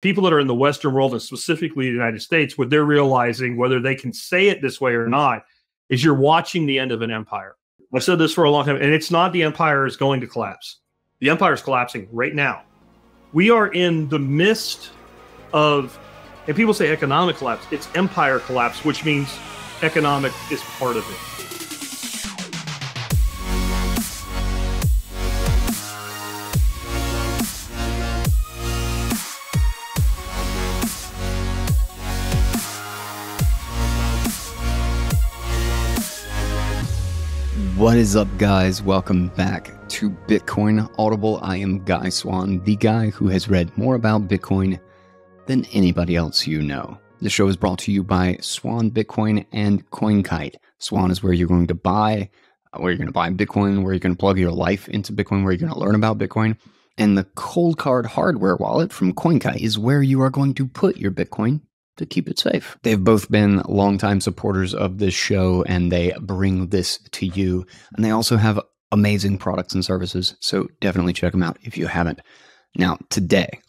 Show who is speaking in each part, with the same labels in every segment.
Speaker 1: people that are in the Western world and specifically the United States, what they're realizing, whether they can say it this way or not, is you're watching the end of an empire. I've said this for a long time, and it's not the empire is going to collapse. The empire is collapsing right now. We are in the midst of, and people say economic collapse, it's empire collapse, which means economic is part of it.
Speaker 2: What is up, guys? Welcome back to Bitcoin Audible. I am Guy Swann, the guy who has read more about Bitcoin than anybody else you know. The show is brought to you by Swan Bitcoin and CoinKite. Swan is where you're going to buy, uh, where you're going to buy Bitcoin, where you're going to plug your life into Bitcoin, where you're going to learn about Bitcoin. And the Coldcard hardware wallet from CoinKite is where you are going to put your Bitcoin to keep it safe. They've both been longtime supporters of this show and they bring this to you. And they also have amazing products and services. So definitely check them out if you haven't. Now, today,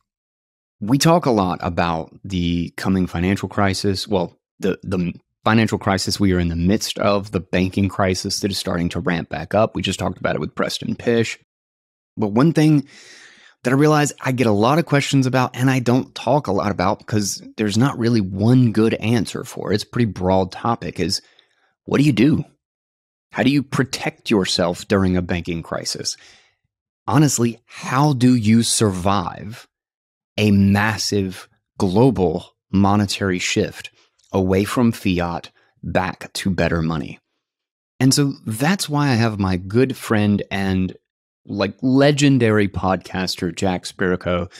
Speaker 2: we talk a lot about the coming financial crisis. Well, the, the financial crisis we are in the midst of, the banking crisis that is starting to ramp back up. We just talked about it with Preston Pysh. But one thing that I realize I get a lot of questions about and I don't talk a lot about because there's not really one good answer for it. It's a pretty broad topic is what do you do? How do you protect yourself during a banking crisis? Honestly, how do you survive a massive global monetary shift away from fiat back to better money? And so that's why I have my good friend and like legendary podcaster Jack Spirko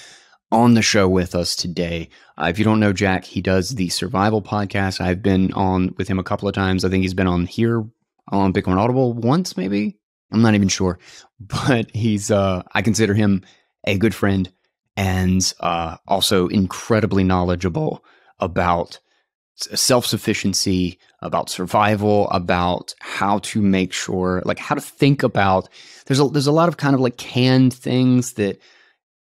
Speaker 2: on the show with us today. Uh, if you don't know Jack, he does the Survival podcast. I've been on with him a couple of times. I think he's been on here on Bitcoin Audible once, maybe. I'm not even sure, but he's. Uh, I consider him a good friend and uh, also incredibly knowledgeable about self sufficiency, about survival, about how to make sure, like how to think about. There's a there's a lot of kind of like canned things that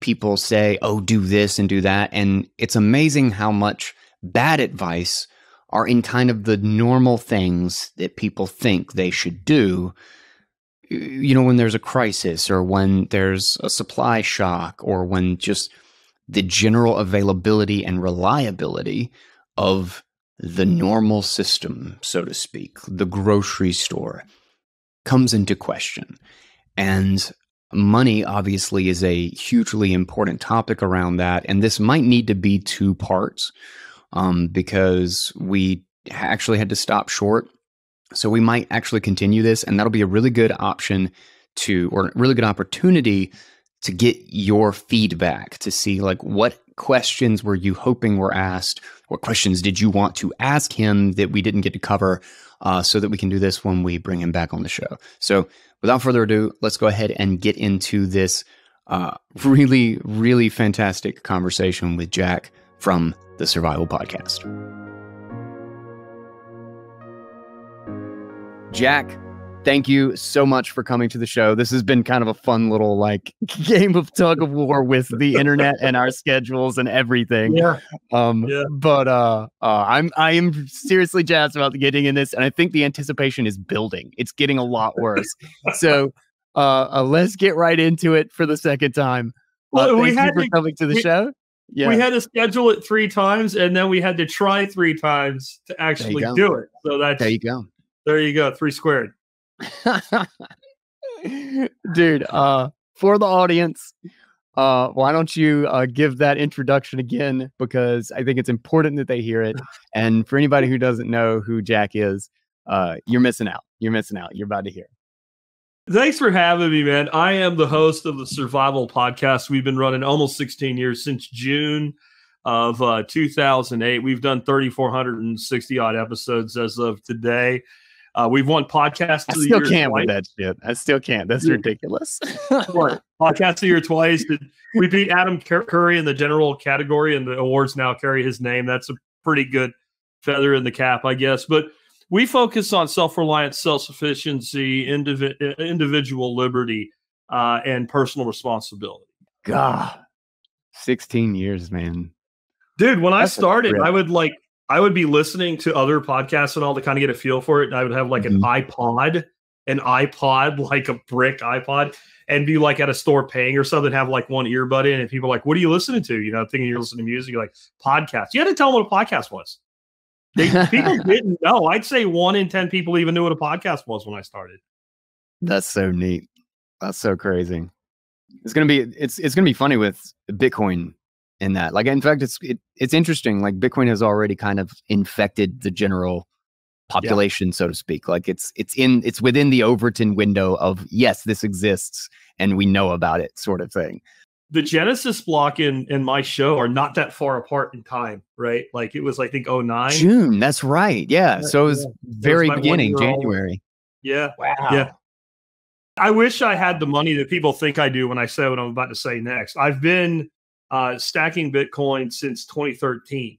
Speaker 2: people say, "Oh, do this and do that," and it's amazing how much bad advice are in kind of the normal things that people think they should do. You know, when there's a crisis or when there's a supply shock or when just the general availability and reliability of the normal system, so to speak, the grocery store, comes into question. And money obviously is a hugely important topic around that. And this might need to be two parts um, because we actually had to stop short. So we might actually continue this, and that'll be a really good option to, or a really good opportunity to get your feedback to see like what questions were you hoping were asked? What questions did you want to ask him that we didn't get to cover uh, so that we can do this when we bring him back on the show? So, without further ado, let's go ahead and get into this uh, really, really fantastic conversation with Jack from the Survival Podcast. Jack, thank you so much for coming to the show. This has been kind of a fun little like game of tug of war with the internet and our schedules and everything.
Speaker 1: Yeah.
Speaker 2: Um,
Speaker 1: Yeah.
Speaker 2: but uh, uh, I'm I am seriously jazzed about getting in this, and I think the anticipation is building. It's getting a lot worse. so uh, uh, let's get right into it for the second time. Uh,
Speaker 1: we
Speaker 2: thank you
Speaker 1: had
Speaker 2: for
Speaker 1: to-
Speaker 2: coming to the
Speaker 1: we-
Speaker 2: show. Yeah.
Speaker 1: We had to schedule it three times, and then we had to try three times to actually do it. So that's
Speaker 2: there you go.
Speaker 1: there you go, three squared.
Speaker 2: Dude, uh, for the audience, uh, why don't you uh, give that introduction again? Because I think it's important that they hear it. And for anybody who doesn't know who Jack is, uh, you're missing out. You're missing out. You're about to hear.
Speaker 1: Thanks for having me, man. I am the host of the Survival Podcast. We've been running almost 16 years since June of uh, 2008. We've done 3,460 odd episodes as of today. Uh, we've won podcast
Speaker 2: I
Speaker 1: of the
Speaker 2: still can't
Speaker 1: twice.
Speaker 2: with that shit. I still can't. That's
Speaker 1: Yeah.
Speaker 2: ridiculous.
Speaker 1: What? podcast of the year twice. We beat Adam Curry in the general category, and the awards now carry his name. That's a pretty good feather in the cap, I guess. But we focus on self reliance, self sufficiency, indivi- individual liberty, uh, and personal responsibility.
Speaker 2: God, 16 years, man.
Speaker 1: Dude, when I
Speaker 2: That's a
Speaker 1: started. I would like I would be listening to other podcasts and all to kind of get a feel for it. And I would have like
Speaker 2: Mhm.
Speaker 1: an iPod, an iPod, like a brick iPod, and be like at a store paying or something, have like one earbud in, and people are like, "What are you listening to?" You know, thinking you're listening to music, you're like podcast. You had to tell them what a podcast was. They, people didn't know. I'd say one in ten people even knew what a podcast was when I started.
Speaker 2: That's so neat. That's so crazy. It's gonna be it's it's gonna be funny with Bitcoin in that. Like in fact, it's it, it's interesting. Like Bitcoin has already kind of infected the general population, so to speak. Like it's it's in it's within the Overton window of yes, this exists and we know about it, sort of thing.
Speaker 1: the Genesis block in in my show are not that far apart in time, right? Like it was, I think, 09.
Speaker 2: June, that's right. Yeah.
Speaker 1: Yeah,
Speaker 2: So it was
Speaker 1: yeah.
Speaker 2: very
Speaker 1: my
Speaker 2: beginning. January.
Speaker 1: Yeah.
Speaker 2: Wow.
Speaker 1: Yeah. I wish I had the money that people think I do when I say what I'm about to say next. I've been uh, stacking Bitcoin since 2013.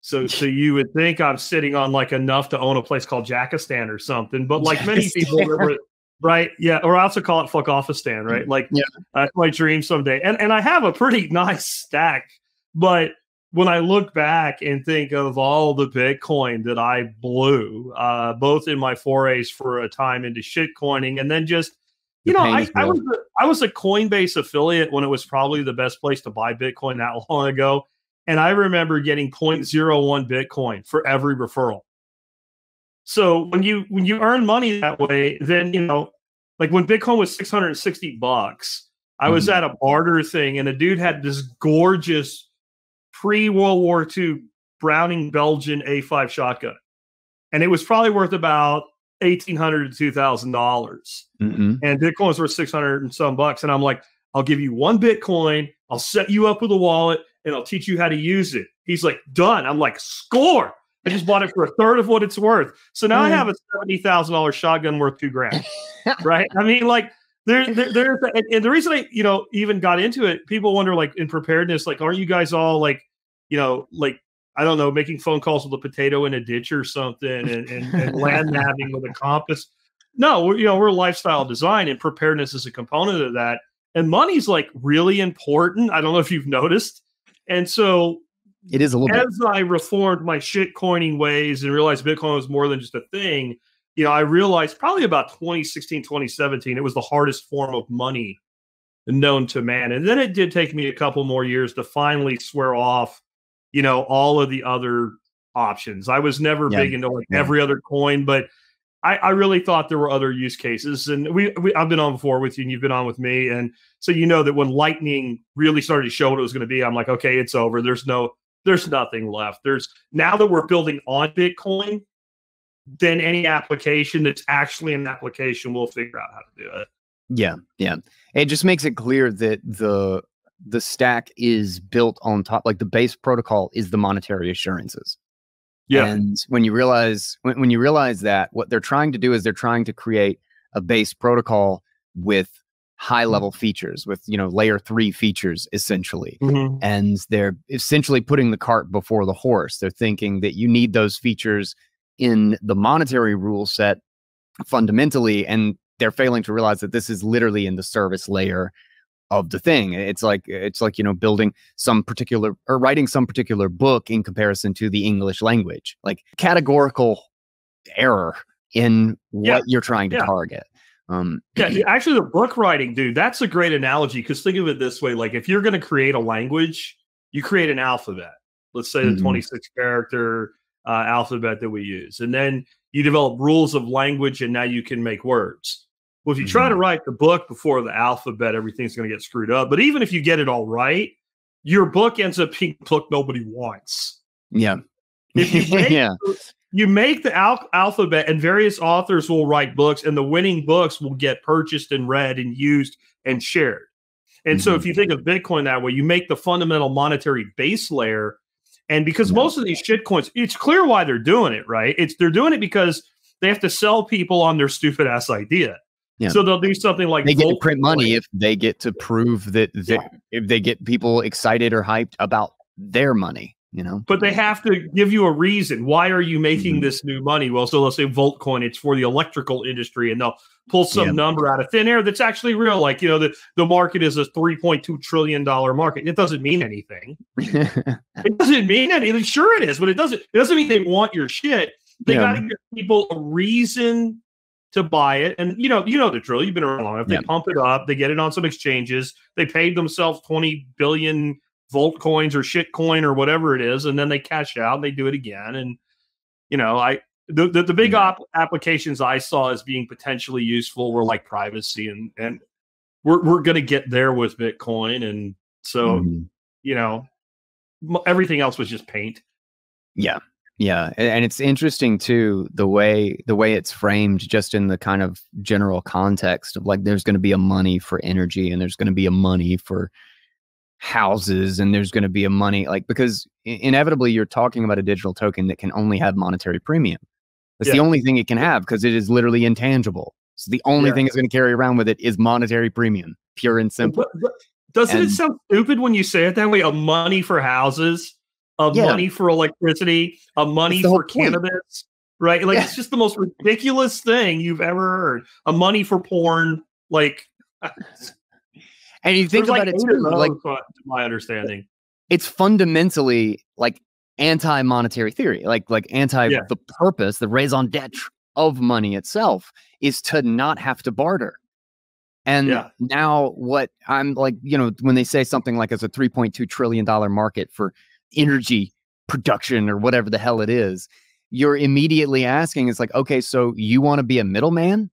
Speaker 1: So, so you would think I'm sitting on like enough to own a place called Jackistan or something, but like many people, right? Yeah, or I also call it fuck offistan, right? Like,
Speaker 2: Yeah.
Speaker 1: that's my dream someday. And and I have a pretty nice stack, but when I look back and think of all the Bitcoin that I blew, uh, both in my forays for a time into shitcoining, and then just you know, I, I was a, I was a Coinbase affiliate when it was probably the best place to buy Bitcoin that long ago, and I remember getting 0.01 Bitcoin for every referral. So when you when you earn money that way, then you know, like when Bitcoin was 660 bucks, I was
Speaker 2: Mhm.
Speaker 1: at a barter thing, and a dude had this gorgeous pre World War II Browning Belgian A5 shotgun, and it was probably worth about eighteen hundred to two thousand dollars.
Speaker 2: Mhm.
Speaker 1: And Bitcoin was worth six hundred and some bucks, and I'm like, I'll give you one Bitcoin, I'll set you up with a wallet, and I'll teach you how to use it. He's like, done. I'm like, score. I just bought it for a third of what it's worth. So now I
Speaker 2: Mm.
Speaker 1: have a seventy thousand dollars shotgun worth two grand. right? I mean, like there, there there's and, and the reason I, you know, even got into it, people wonder like in preparedness, like, aren't you guys all like, you know, like I don't know, making phone calls with a potato in a ditch or something and, and, and land nabbing with a compass? No, we're, you know, we're lifestyle design and preparedness is a component of that. And money's like really important. I don't know if you've noticed. And so
Speaker 2: It is a little bit.
Speaker 1: as I reformed my shit coining ways and realized Bitcoin was more than just a thing, you know, I realized probably about 2016, 2017, it was the hardest form of money known to man. And then it did take me a couple more years to finally swear off, you know, all of the other options. I was never
Speaker 2: Yeah.
Speaker 1: big into like
Speaker 2: Yeah.
Speaker 1: every other coin, but I, I really thought there were other use cases. And we, we I've been on before with you and you've been on with me. And so you know that when lightning really started to show what it was going to be, I'm like, okay, it's over. There's no there's nothing left. There's now that we're building on Bitcoin, then any application that's actually an application, we'll figure out how to do it.
Speaker 2: Yeah, yeah. It just makes it clear that the the stack is built on top like the base protocol is the monetary assurances. yeah And when you realize when, when you realize that what they're trying to do is they're trying to create a base protocol with high level features with you know layer 3 features essentially
Speaker 1: Mhm.
Speaker 2: and they're essentially putting the cart before the horse. They're thinking that you need those features in the monetary rule set fundamentally, and they're failing to realize that this is literally in the service layer of the thing. It's like it's like you know building some particular or writing some particular book in comparison to the English language, like categorical error in what
Speaker 1: Yeah.
Speaker 2: you're trying to
Speaker 1: Yeah.
Speaker 2: target. Um,
Speaker 1: Yeah, actually, the book writing, dude, that's a great analogy because think of it this way: like, if you're going to create a language, you create an alphabet. Let's say
Speaker 2: Mhm.
Speaker 1: the 26 character uh, alphabet that we use, and then you develop rules of language, and now you can make words. Well, if you try to write the book before the alphabet, everything's going to get screwed up. But even if you get it all right, your book ends up being a book nobody wants.
Speaker 2: yeah,
Speaker 1: If you make
Speaker 2: yeah,
Speaker 1: you make the al- alphabet and various authors will write books and the winning books will get purchased and read and used and shared and so
Speaker 2: Mhm.
Speaker 1: if you think of bitcoin that way you make the fundamental monetary base layer and because
Speaker 2: Yeah.
Speaker 1: most of these shit coins it's clear why they're doing it right it's they're doing it because they have to sell people on their stupid ass idea
Speaker 2: Yeah.
Speaker 1: so they'll do something like
Speaker 2: they get to print money if they get to prove that, that if they get people excited or hyped about their money you know.
Speaker 1: But they have to give you a reason. Why are you making
Speaker 2: Mhm.
Speaker 1: this new money? Well, so let's say Voltcoin, it's for the electrical industry, and they'll pull some
Speaker 2: Yeah.
Speaker 1: number out of thin air that's actually real. Like, you know, the, the market is a $3.2 trillion market. It doesn't mean anything. It doesn't mean anything. Sure it is, but it doesn't it doesn't mean they want your shit. They
Speaker 2: Yeah.
Speaker 1: gotta give people a reason to buy it. And you know, you know the drill. You've been around long enough. They
Speaker 2: Yeah.
Speaker 1: pump it up, they get it on some exchanges, they paid themselves 20 billion volt coins or shit coin or whatever it is, and then they cash out and they do it again. And you know, I the the, the big
Speaker 2: Yeah.
Speaker 1: op- applications I saw as being potentially useful were like privacy and and we're we're gonna get there with Bitcoin. And so,
Speaker 2: Mhm.
Speaker 1: you know, everything else was just paint.
Speaker 2: Yeah. Yeah. And it's interesting too, the way the way it's framed just in the kind of general context of like there's gonna be a money for energy and there's gonna be a money for houses and there's gonna be a money like because inevitably you're talking about a digital token that can only have monetary premium. That's the only thing it can have because it is literally intangible. So the only
Speaker 1: Yeah.
Speaker 2: thing it's gonna carry around with it is monetary premium, pure and simple.
Speaker 1: But- but doesn't
Speaker 2: And-
Speaker 1: it sound stupid when you say it that way? A money for houses, a
Speaker 2: Yeah.
Speaker 1: money for electricity, a money for
Speaker 2: point.
Speaker 1: cannabis, right? Like
Speaker 2: Yeah.
Speaker 1: it's just the most ridiculous thing you've ever heard. A money for porn, like
Speaker 2: And you think about
Speaker 1: like
Speaker 2: it too, like
Speaker 1: to my understanding.
Speaker 2: it's fundamentally like anti-monetary theory like like anti
Speaker 1: Yeah.
Speaker 2: the purpose the raison d'etre of money itself is to not have to barter and
Speaker 1: Yeah.
Speaker 2: now what i'm like you know when they say something like it's a 3.2 trillion dollar market for energy production or whatever the hell it is you're immediately asking it's like okay so you want to be a middleman?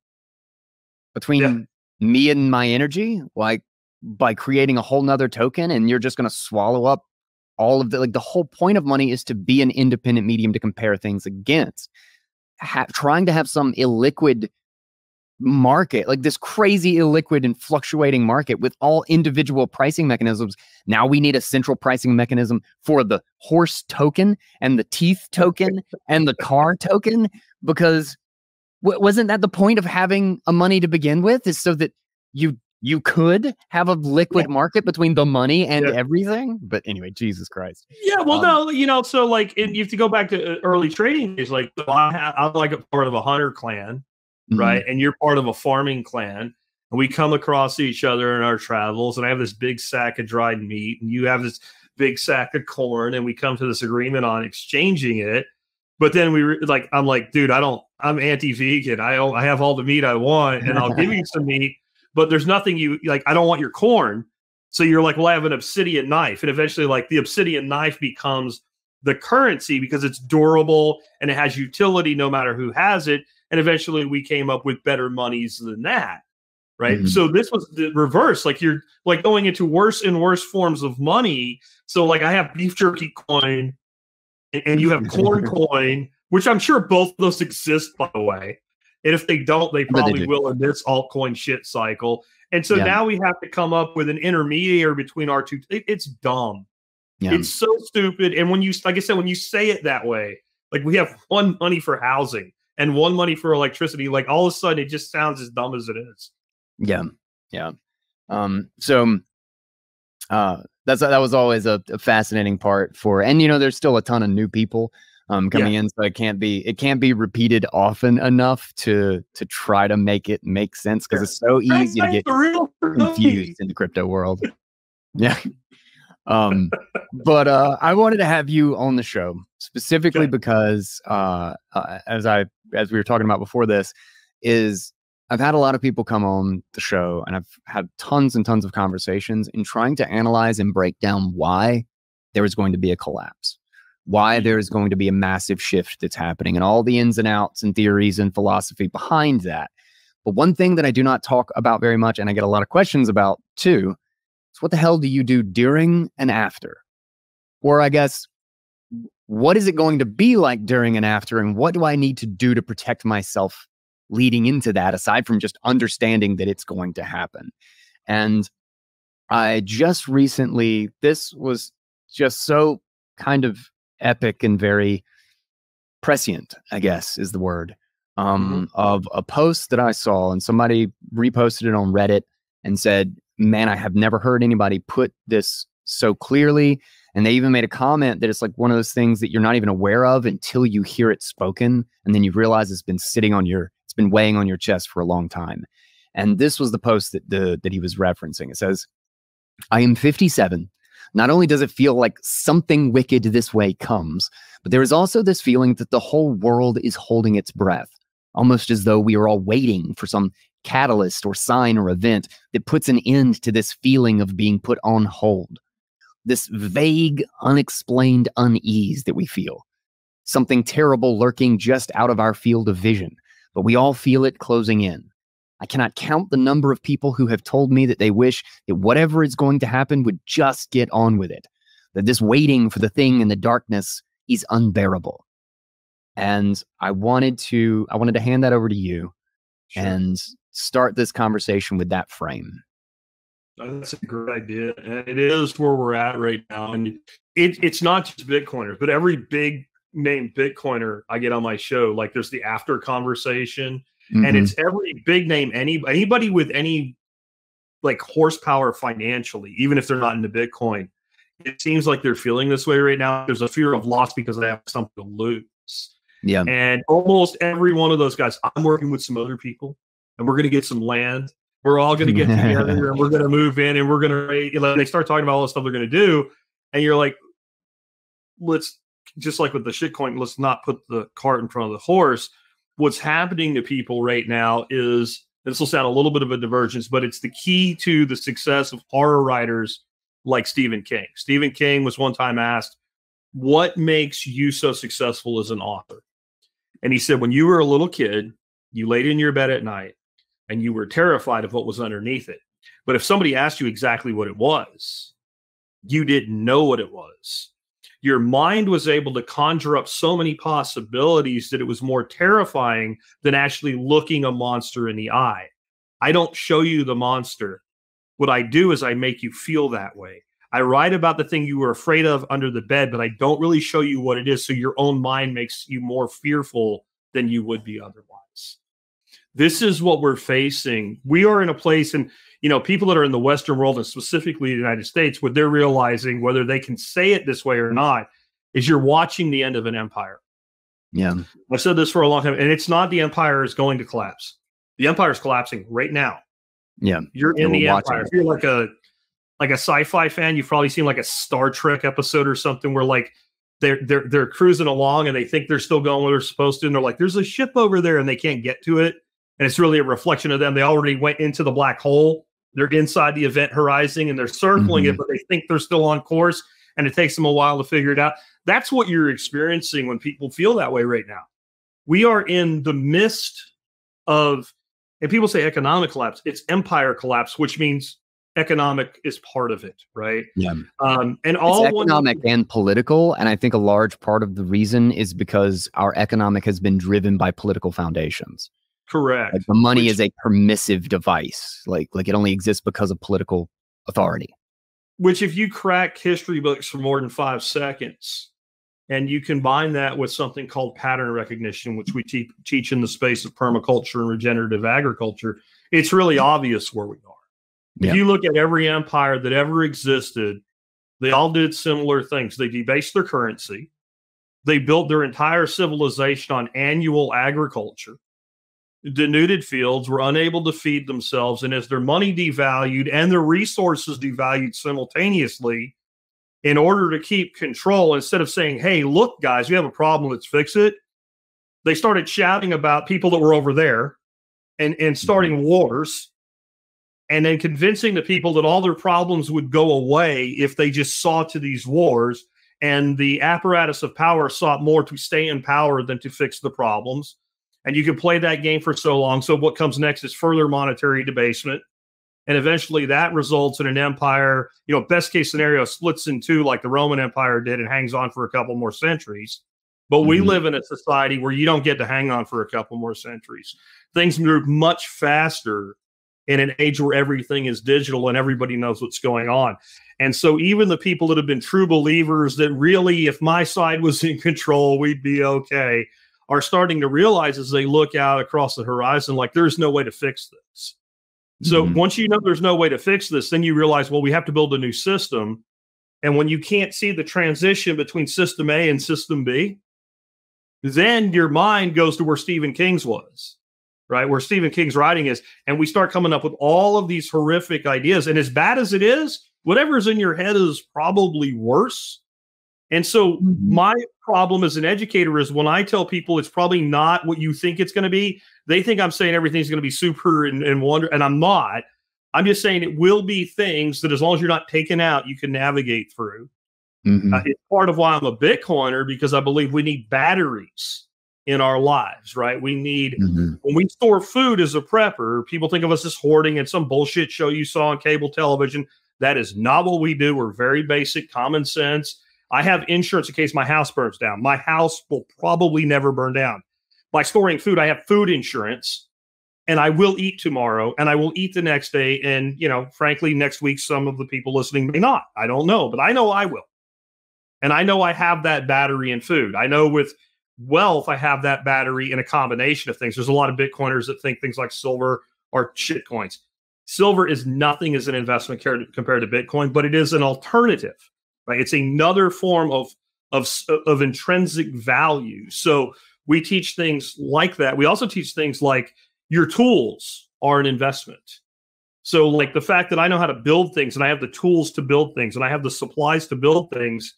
Speaker 2: Between
Speaker 1: Yeah.
Speaker 2: me and my energy? Like by creating a whole nother token and you're just going to swallow up all of the like the whole point of money is to be an independent medium to compare things against. Ha- trying to have some illiquid market like this crazy illiquid and fluctuating market with all individual pricing mechanisms now we need a central pricing mechanism for the horse token and the teeth token and the car token because wasn't that the point of having a money to begin with is so that you you could have a liquid market between the money and
Speaker 1: Yeah.
Speaker 2: everything but anyway jesus christ
Speaker 1: Yeah, well,
Speaker 2: Um,
Speaker 1: no, you know, so like it, you have to go back to uh, early trading days. Like so I I'm like a part of a hunter clan,
Speaker 2: Mhm.
Speaker 1: right? And you're part of a farming clan. And we come across each other in our travels, and I have this big sack of dried meat, and you have this big sack of corn, and we come to this agreement on exchanging it. But then we re- like, I'm like, dude, I don't, I'm anti-vegan. I don't- I have all the meat I want, and I'll give you some meat, but there's nothing you like. I don't want your corn. So you're like, well, I have an obsidian knife, and eventually, like the obsidian knife becomes the currency because it's durable and it has utility no matter who has it. And eventually, we came up with better monies than that, right?
Speaker 2: Mhm.
Speaker 1: So this was the reverse. Like you're like going into worse and worse forms of money. So like I have beef jerky coin, and, and you have corn coin, which I'm sure both of those exist, by the way. And if they don't, they
Speaker 2: they
Speaker 1: probably
Speaker 2: do.
Speaker 1: will in this altcoin shit cycle. And so
Speaker 2: Yeah.
Speaker 1: now we have to come up with an intermediary between our two. It- it's dumb.
Speaker 2: yeah
Speaker 1: It's so stupid. And when you, like I said, when you say it that way, like we have one money for housing and one money for electricity, like all of a sudden it just sounds as dumb as it is.
Speaker 2: Yeah, yeah. Um, so uh, that's that was always a, a fascinating part for, and you know, there's still a ton of new people um coming in, so it can't be it can't be repeated often enough to to try to make it make sense because it's so easy to get confused in the crypto world. Yeah. Um, but uh, I wanted to have you on the show specifically
Speaker 1: Okay.
Speaker 2: because, uh, uh, as I as we were talking about before this, is I've had a lot of people come on the show and I've had tons and tons of conversations in trying to analyze and break down why there is going to be a collapse, why there is going to be a massive shift that's happening, and all the ins and outs and theories and philosophy behind that. But one thing that I do not talk about very much, and I get a lot of questions about too, is what the hell do you do during and after? Or I guess, what is it going to be like during and after? And what do I need to do to protect myself leading into that, aside from just understanding that it's going to happen? And I just recently, this was just so kind of epic and very prescient, I guess is the word, um, of a post that I saw, and somebody reposted it on Reddit and said, Man, I have never heard anybody put this so clearly. And they even made a comment that it's like one of those things that you're not even aware of until you hear it spoken. And then you realize it's been sitting on your, it's been weighing on your chest for a long time. And this was the post that the that he was referencing. It says, I am 57. Not only does it feel like something wicked this way comes, but there is also this feeling that the whole world is holding its breath, almost as though we are all waiting for some catalyst or sign or event that puts an end to this feeling of being put on hold. This vague, unexplained unease that we feel. Something terrible lurking just out of our field of vision, but we all feel it closing in. I cannot count the number of people who have told me that they wish that whatever is going to happen would just get on with it, that this waiting for the thing in the darkness is unbearable. And I wanted to I wanted to hand that over to you sure. and start this conversation with that frame.
Speaker 1: That's a great idea. And it is where we're at right now. And it, it's not just Bitcoiners, but every big name Bitcoiner I get on my show, like there's the after conversation Mm-hmm. And it's every big name, any anybody with any like horsepower financially, even if they're not into Bitcoin. It seems like they're feeling this way right now. There's a fear of loss because they have something to lose.
Speaker 2: Yeah.
Speaker 1: And almost every one of those guys, I'm working with some other people and we're going to get some land. We're all going to get together and we're going to move in and we're going to, you know, they start talking about all the stuff they're going to do. And you're like, let's just like with the shitcoin, let's not put the cart in front of the horse what's happening to people right now is this will sound a little bit of a divergence, but it's the key to the success of horror writers like Stephen King. Stephen King was one time asked, What makes you so successful as an author? And he said, When you were a little kid, you laid in your bed at night and you were terrified of what was underneath it. But if somebody asked you exactly what it was, you didn't know what it was your mind was able to conjure up so many possibilities that it was more terrifying than actually looking a monster in the eye. I don't show you the monster. What I do is I make you feel that way. I write about the thing you were afraid of under the bed, but I don't really show you what it is. So your own mind makes you more fearful than you would be otherwise. This is what we're facing. We are in a place, and you know, people that are in the Western world and specifically the United States, what they're realizing, whether they can say it this way or not, is you're watching the end of an empire.
Speaker 2: Yeah.
Speaker 1: I've said this for a long time, and it's not the empire is going to collapse. The empire is collapsing right now.
Speaker 2: Yeah.
Speaker 1: You're in the empire. If you're like a like a sci-fi fan, you've probably seen like a Star Trek episode or something where like they're they're they're cruising along and they think they're still going where they're supposed to, and they're like, there's a ship over there, and they can't get to it. And it's really a reflection of them. They already went into the black hole they're inside the event horizon and they're circling mm-hmm. it, but they think they're still on course and it takes them a while to figure it out. That's what you're experiencing when people feel that way right now. We are in the midst of, and people say economic collapse, it's empire collapse, which means economic is part of it, right?
Speaker 2: Yeah.
Speaker 1: Um, and all
Speaker 2: it's economic one- and political. And I think a large part of the reason is because our economic has been driven by political foundations.
Speaker 1: Correct.
Speaker 2: Like the money which, is a permissive device. Like like it only exists because of political authority.
Speaker 1: Which if you crack history books for more than five seconds and you combine that with something called pattern recognition, which we te- teach in the space of permaculture and regenerative agriculture, it's really obvious where we are. If you look at every empire that ever existed, they all did similar things. They debased their currency. They built their entire civilization on annual agriculture denuded fields were unable to feed themselves. And as their money devalued and their resources devalued simultaneously, in order to keep control, instead of saying, hey, look, guys, we have a problem, let's fix it, they started shouting about people that were over there and, and starting mm-hmm. wars and then convincing the people that all their problems would go away if they just saw to these wars. And the apparatus of power sought more to stay in power than to fix the problems and you can play that game for so long. So what comes next is further monetary debasement. And eventually that results in an empire, you know, best case scenario splits in two like the Roman Empire did and hangs on for a couple more centuries. But we mm-hmm. live in a society where you don't get to hang on for a couple more centuries. Things move much faster in an age where everything is digital and everybody knows what's going on. And so even the people that have been true believers that really, if my side was in control, we'd be okay, are starting to realize as they look out across the horizon, like there's no way to fix this. So mm-hmm. once you know there's no way to fix this, then you realize, well, we have to build a new system. And when you can't see the transition between system A and system B, then your mind goes to where Stephen King's was, right? Where Stephen King's writing is. And we start coming up with all of these horrific ideas. And as bad as it is, whatever's in your head is probably worse. And so, mm-hmm. my problem as an educator is when I tell people it's probably not what you think it's going to be, they think I'm saying everything's going to be super and, and wonder, and I'm not. I'm just saying it will be things that as long as you're not taken out, you can navigate through. Mm-hmm. Uh, it's part of why I'm a Bitcoiner because I believe we need batteries in our lives, right? We need, mm-hmm. when we store food as a prepper, people think of us as hoarding and some bullshit show you saw on cable television. That is not what we do. We're very basic, common sense. I have insurance in case my house burns down. My house will probably never burn down. By storing food, I have food insurance and I will eat tomorrow and I will eat the next day. And, you know, frankly, next week, some of the people listening may not. I don't know, but I know I will. And I know I have that battery in food. I know with wealth, I have that battery in a combination of things. There's a lot of Bitcoiners that think things like silver are shit coins. Silver is nothing as an investment compared to Bitcoin, but it is an alternative, right? It's another form of of, uh, of intrinsic value. So we teach things like that. We also teach things like your tools are an investment. So, like the fact that I know how to build things and I have the tools to build things and I have the supplies to build things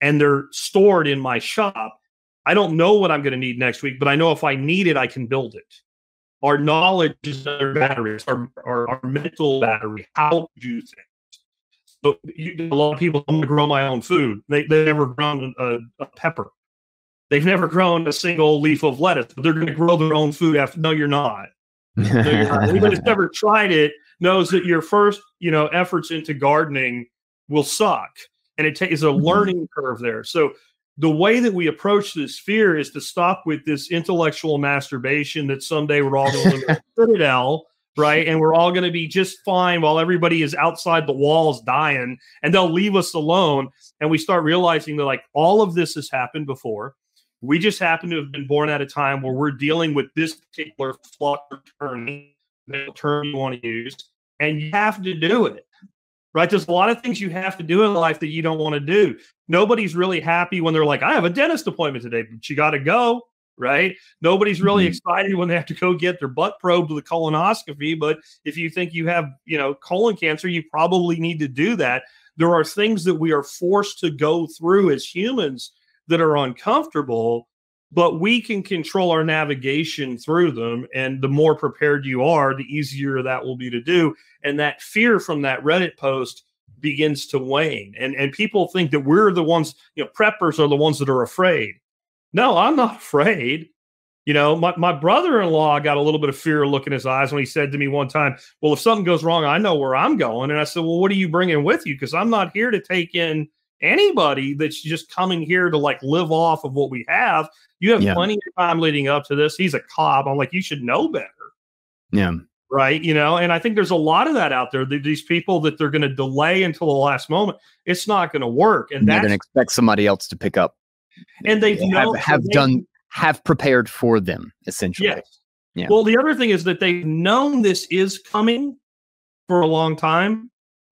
Speaker 1: and they're stored in my shop. I don't know what I'm going to need next week, but I know if I need it, I can build it. Our knowledge is our batteries, our, our, our mental battery, how do you things. So, you, a lot of people, I'm going to grow my own food. They, they've never grown a, a pepper. They've never grown a single leaf of lettuce, but they're going to grow their own food after. No, you're not. No, you're not. Anybody who's never tried it knows that your first, you know, efforts into gardening will suck, and it takes a mm-hmm. learning curve there. So the way that we approach this fear is to stop with this intellectual masturbation that someday we're all going to citadel right? And we're all going to be just fine while everybody is outside the walls dying, and they'll leave us alone. And we start realizing that like all of this has happened before. We just happen to have been born at a time where we're dealing with this particular term, term you want to use, and you have to do it. Right? There's a lot of things you have to do in life that you don't want to do. Nobody's really happy when they're like, I have a dentist appointment today, but you got to go. Right? Nobody's really mm-hmm. excited when they have to go get their butt probed with a colonoscopy. But if you think you have, you know, colon cancer, you probably need to do that. There are things that we are forced to go through as humans that are uncomfortable, but we can control our navigation through them. And the more prepared you are, the easier that will be to do. And that fear from that Reddit post begins to wane. And and people think that we're the ones, you know, preppers are the ones that are afraid. No, I'm not afraid. You know, my, my brother in law got a little bit of fear look in his eyes when he said to me one time, Well, if something goes wrong, I know where I'm going. And I said, Well, what are you bringing with you? Because I'm not here to take in anybody that's just coming here to like live off of what we have. You have yeah. plenty of time leading up to this. He's a cop. I'm like, you should know better.
Speaker 2: Yeah.
Speaker 1: Right. You know, and I think there's a lot of that out there. These people that they're going to delay until the last moment. It's not going to work. And
Speaker 2: they're going to expect somebody else to pick up.
Speaker 1: And they've
Speaker 2: have, have they, done, have prepared for them essentially.
Speaker 1: Yes. Yeah. Well, the other thing is that they've known this is coming for a long time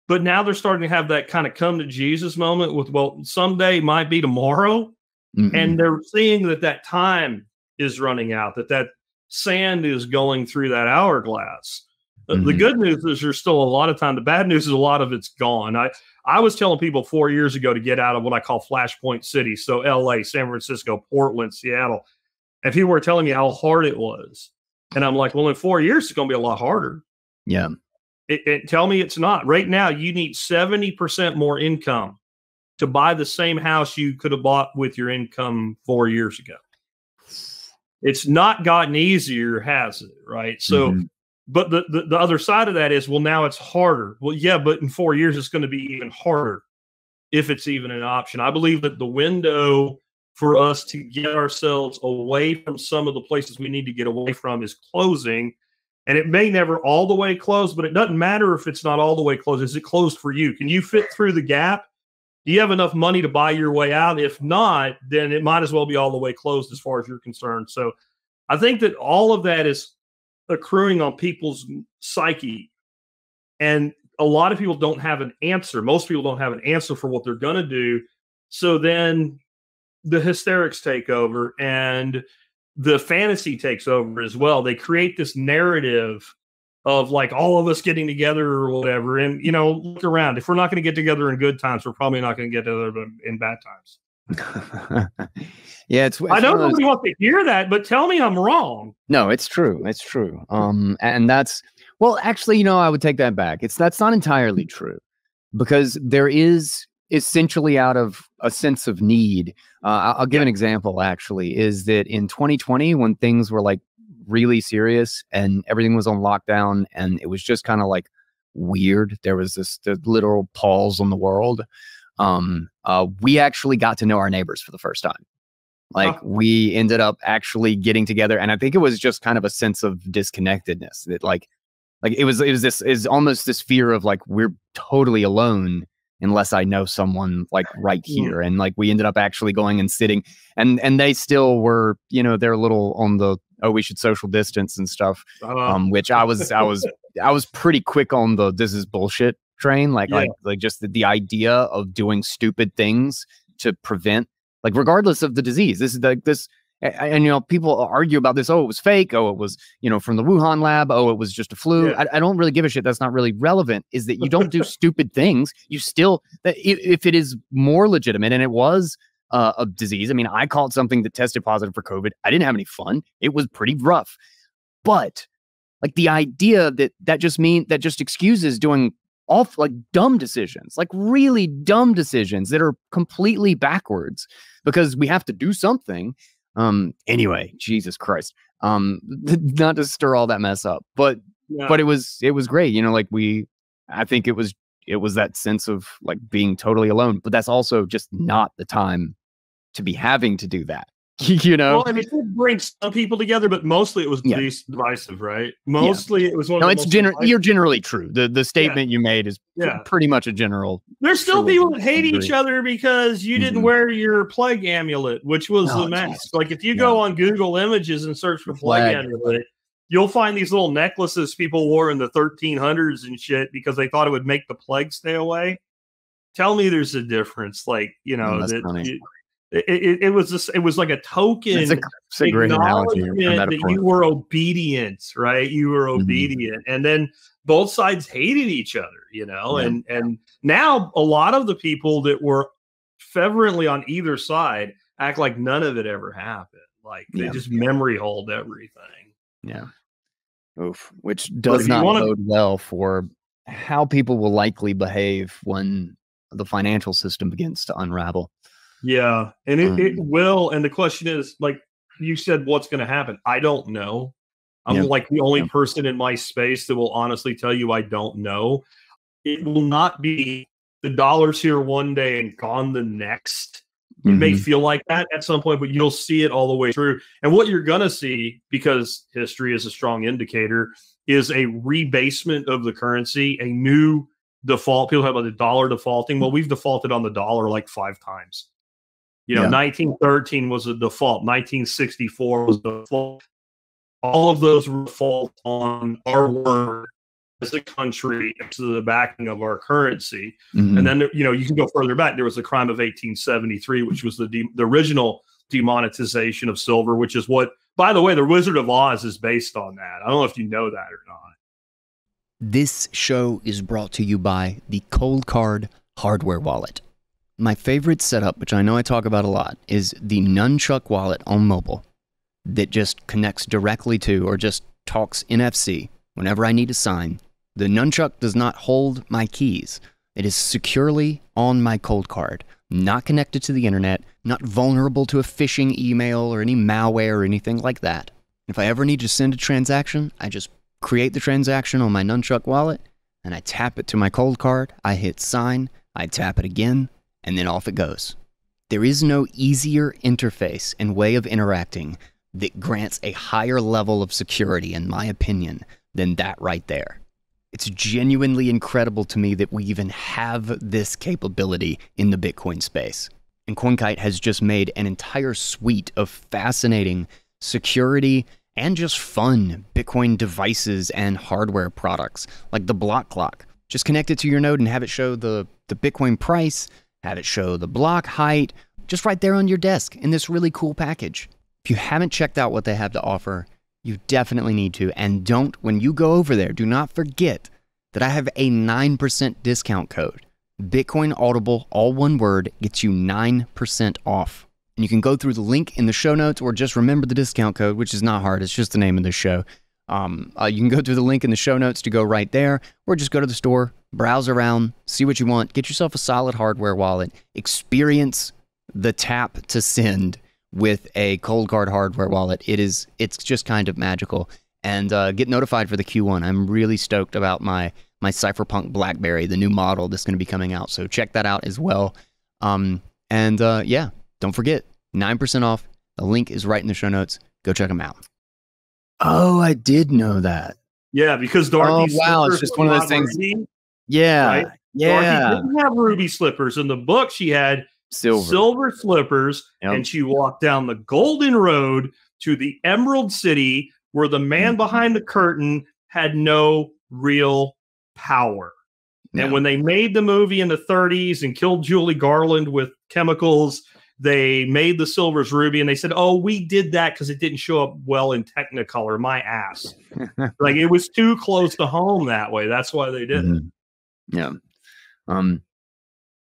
Speaker 1: but now they're starting to have that kind of come to Jesus moment with, well, someday might be tomorrow. Mm-hmm. And they're seeing that that time is running out, that that sand is going through that hourglass. Mm-hmm. The good news is there's still a lot of time. The bad news is a lot of it's gone. I, I was telling people four years ago to get out of what I call flashpoint cities. So LA, San Francisco, Portland, Seattle. And people were telling me how hard it was. And I'm like, well, in four years, it's going to be a lot harder.
Speaker 2: Yeah.
Speaker 1: It, it, tell me it's not. Right now, you need 70% more income to buy the same house you could have bought with your income four years ago. It's not gotten easier, has it? Right. So, mm-hmm. But the, the, the other side of that is, well, now it's harder. Well, yeah, but in four years, it's going to be even harder if it's even an option. I believe that the window for us to get ourselves away from some of the places we need to get away from is closing and it may never all the way close, but it doesn't matter if it's not all the way closed. Is it closed for you? Can you fit through the gap? Do you have enough money to buy your way out? If not, then it might as well be all the way closed as far as you're concerned. So I think that all of that is accruing on people's psyche. And a lot of people don't have an answer. Most people don't have an answer for what they're going to do. So then the hysterics take over and the fantasy takes over as well. They create this narrative of like all of us getting together or whatever. And, you know, look around. If we're not going to get together in good times, we're probably not going to get together in bad times.
Speaker 2: yeah, it's, it's.
Speaker 1: I don't nobody want to hear that, but tell me I'm wrong.
Speaker 2: No, it's true. It's true. Um, and that's well, actually, you know, I would take that back. It's that's not entirely true because there is essentially out of a sense of need. Uh, I'll give an example. Actually, is that in 2020 when things were like really serious and everything was on lockdown and it was just kind of like weird. There was this the literal pause on the world um, uh, we actually got to know our neighbors for the first time. Like huh. we ended up actually getting together, and I think it was just kind of a sense of disconnectedness that like, like it was it was this is almost this fear of like we're totally alone unless I know someone like right here. And like we ended up actually going and sitting and and they still were, you know, they're a little on the oh, we should social distance and stuff. Uh, um, which I was I was I was pretty quick on the this is bullshit train like yeah. like like just the, the idea of doing stupid things to prevent like regardless of the disease. This is like this and, and, you know people argue about this oh it was fake. Oh it was you know from the wuhan lab. Oh it was just a flu. Yeah. I, I, don't really give a shit. That's not really relevant is that you don't do stupid things. You still that if it is more legitimate and it was uh, a disease i mean i called something that tested positive for covid. I didn't have any fun. It was pretty rough. But like the idea that that just mean that just excuses doing off like dumb decisions, like really dumb decisions that are completely backwards because we have to do something. Um, anyway, Jesus Christ. Um, not to stir all that mess up, but yeah. but it was it was great. You know, like we I think it was it was that sense of like being totally alone, but that's also just not the time to be having to do that. you know,
Speaker 1: well, I mean, it brings some people together, but mostly it was yeah. divisive, right? Mostly yeah. it was one.
Speaker 2: No, it's general. You're generally true. The the statement yeah. you made is yeah. pretty much a general.
Speaker 1: There's still people that hate each other because you mm-hmm. didn't wear your plague amulet, which was oh, the mess. Like if you go on Google Images and search for plague, plague amulet, you'll find these little necklaces people wore in the 1300s and shit because they thought it would make the plague stay away. Tell me there's a difference. Like you know oh, that. It, it, it, was just, it was like a token it's a, it's a analogy that you were obedient, right? You were mm-hmm. obedient, and then both sides hated each other, you know. Yeah. And and now a lot of the people that were fervently on either side act like none of it ever happened. Like they yeah. just memory hold everything.
Speaker 2: Yeah. Oof. Which does not wanna... bode well for how people will likely behave when the financial system begins to unravel.
Speaker 1: Yeah, and it, um, it will. And the question is, like you said, what's going to happen? I don't know. I'm yeah, like the only yeah. person in my space that will honestly tell you I don't know. It will not be the dollars here one day and gone the next. It mm-hmm. may feel like that at some point, but you'll see it all the way through. And what you're going to see, because history is a strong indicator, is a rebasement of the currency, a new default. People have about the dollar defaulting. Well, we've defaulted on the dollar like five times. You know, yeah. 1913 was a default. 1964 was the default. All of those default on our word as a country to the backing of our currency. Mm-hmm. And then, you know, you can go further back. There was the crime of 1873, which was the de- the original demonetization of silver, which is what, by the way, the Wizard of Oz is based on that. I don't know if you know that or not.
Speaker 2: This show is brought to you by the Cold Card hardware wallet. My favorite setup, which I know I talk about a lot, is the Nunchuk wallet on mobile that just connects directly to or just talks NFC whenever I need to sign. The Nunchuk does not hold my keys. It is securely on my cold card, not connected to the internet, not vulnerable to a phishing email or any malware or anything like that. If I ever need to send a transaction, I just create the transaction on my Nunchuk wallet and I tap it to my cold card. I hit sign, I tap it again, and then off it goes. There is no easier interface and way of interacting that grants a higher level of security, in my opinion, than that right there. It's genuinely incredible to me that we even have this capability in the Bitcoin space. And CoinKite has just made an entire suite of fascinating security and just fun Bitcoin devices and hardware products, like the Block Clock, Just connect it to your node and have it show the, the Bitcoin price, have it show the block height, just right there on your desk in this really cool package. If you haven't checked out what they have to offer, you definitely need to. And don't, when you go over there, do not forget that I have a 9% discount code. Bitcoin Audible, all one word, gets you 9% off. And you can go through the link in the show notes or just remember the discount code, which is not hard. It's just the name of the show. Um, uh, you can go through the link in the show notes to go right there, or just go to the store, browse around, see what you want, get yourself a solid hardware wallet, experience the tap to send with a Coldcard hardware wallet. It is it's just kind of magical. And uh, get notified for the Q1. I'm really stoked about my my Cypherpunk BlackBerry, the new model that's going to be coming out. So check that out as well. Um, and uh, yeah, don't forget nine percent off. The link is right in the show notes. Go check them out. Oh, I did know that.
Speaker 1: Yeah, because Dorothy.
Speaker 2: Oh wow, it's just one of those things. Ruby, yeah, right? yeah.
Speaker 1: Dorothy didn't have ruby slippers in the book. She had silver, silver slippers, yep. and she walked down the golden road to the Emerald City, where the man mm-hmm. behind the curtain had no real power. And when they made the movie in the 30s and killed Judy Garland with chemicals, they made the silvers ruby and they said, Oh, we did that because it didn't show up well in Technicolor. My ass. like it was too close to home that way. That's why they did mm-hmm.
Speaker 2: it. Yeah. Um,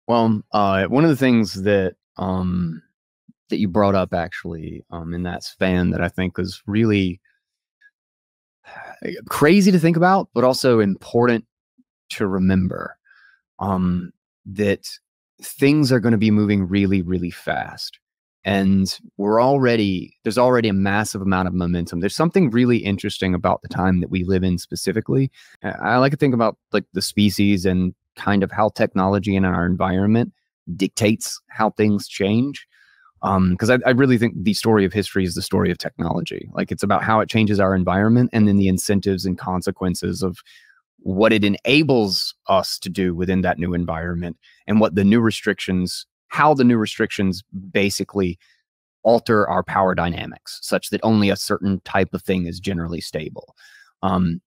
Speaker 2: well, uh, one of the things that um, that you brought up actually um, in that span that I think was really crazy to think about, but also important to remember um, that things are going to be moving really, really fast. And we're already, there's already a massive amount of momentum. There's something really interesting about the time that we live in specifically. I like to think about like the species and kind of how technology in our environment dictates how things change. Because um, I, I really think the story of history is the story of technology. Like it's about how it changes our environment and then the incentives and consequences of what it enables us to do within that new environment and what the new restrictions, how the new restrictions basically alter our power dynamics such that only a certain type of thing is generally stable. Um,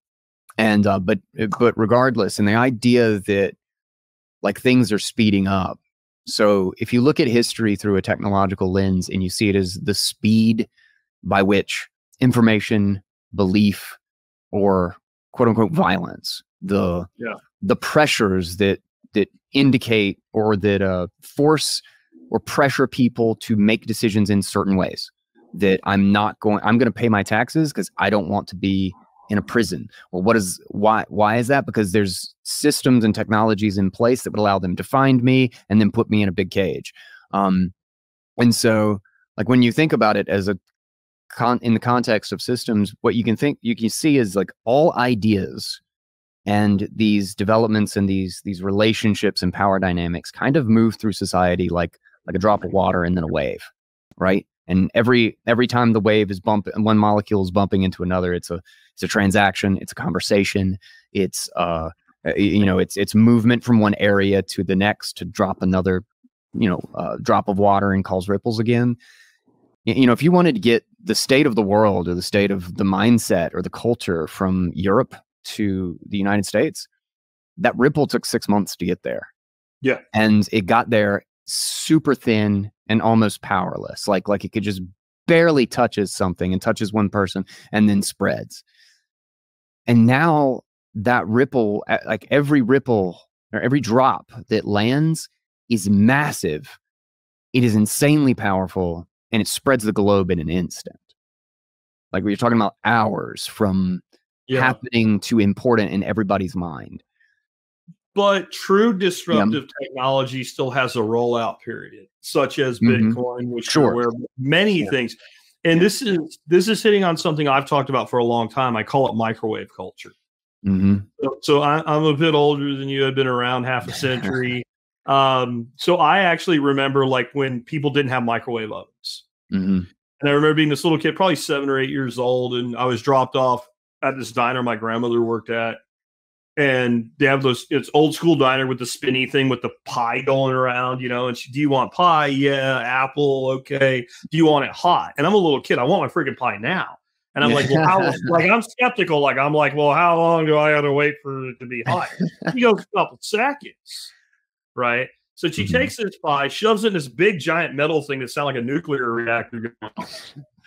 Speaker 2: and uh, but but regardless, and the idea that like things are speeding up. So if you look at history through a technological lens and you see it as the speed by which information, belief, or quote unquote violence, the yeah. the pressures that that indicate or that uh, force or pressure people to make decisions in certain ways. That I'm not going. I'm going to pay my taxes because I don't want to be in a prison well what is why why is that because there's systems and technologies in place that would allow them to find me and then put me in a big cage um and so like when you think about it as a con in the context of systems what you can think you can see is like all ideas and these developments and these these relationships and power dynamics kind of move through society like like a drop of water and then a wave right? And every every time the wave is bumping one molecule is bumping into another it's a it's a transaction it's a conversation it's uh you know it's it's movement from one area to the next to drop another you know uh, drop of water and cause ripples again you know if you wanted to get the state of the world or the state of the mindset or the culture from europe to the united states that ripple took six months to get there.
Speaker 1: Yeah.
Speaker 2: And it got there super thin and almost powerless like like it could just barely touches something and touches one person and then spreads. And now that ripple, like every ripple or every drop that lands is massive. It is insanely powerful and it spreads the globe in an instant. Like we are talking about hours from yeah. happening to important in everybody's mind.
Speaker 1: But true disruptive yeah. technology still has a rollout period, such as mm-hmm. Bitcoin, which sure. where many yeah. things and this is this is hitting on something I've talked about for a long time. I call it microwave culture. Mm-hmm. So, so I, am a bit older than you. I've been around half a century. Um, so I actually remember like when people didn't have microwave ovens, mm-hmm. and I remember being this little kid, probably seven or eight years old, and I was dropped off at this diner my grandmother worked at, and they have those it's old school diner with the spinny thing with the pie going around you know and she, do you want pie? Yeah. Apple? Okay. Do you want it hot? And i'm a little kid i want my freaking pie now. And I'm like, well, how, like I'm skeptical. Like I'm like, well, how long do I have to wait for it to be hot? he goes, a couple seconds, right? So she mm-hmm. takes this pie, shoves it in this big giant metal thing that sounds like a nuclear reactor,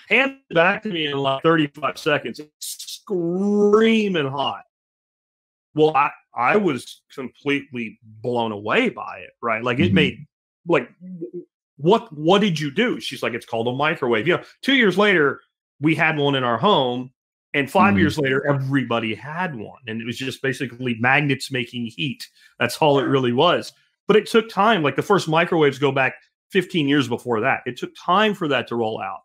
Speaker 1: hands it back to me in like 35 seconds, screaming hot. Well, I, I was completely blown away by it, right? Like it mm-hmm. made like what what did you do? She's like, it's called a microwave. You know, two years later, we had one in our home, and 5 mm-hmm. years later, everybody had one. And it was just basically magnets making heat. That's all it really was. But it took time. Like the first microwaves go back 15 years before that. It took time for that to roll out.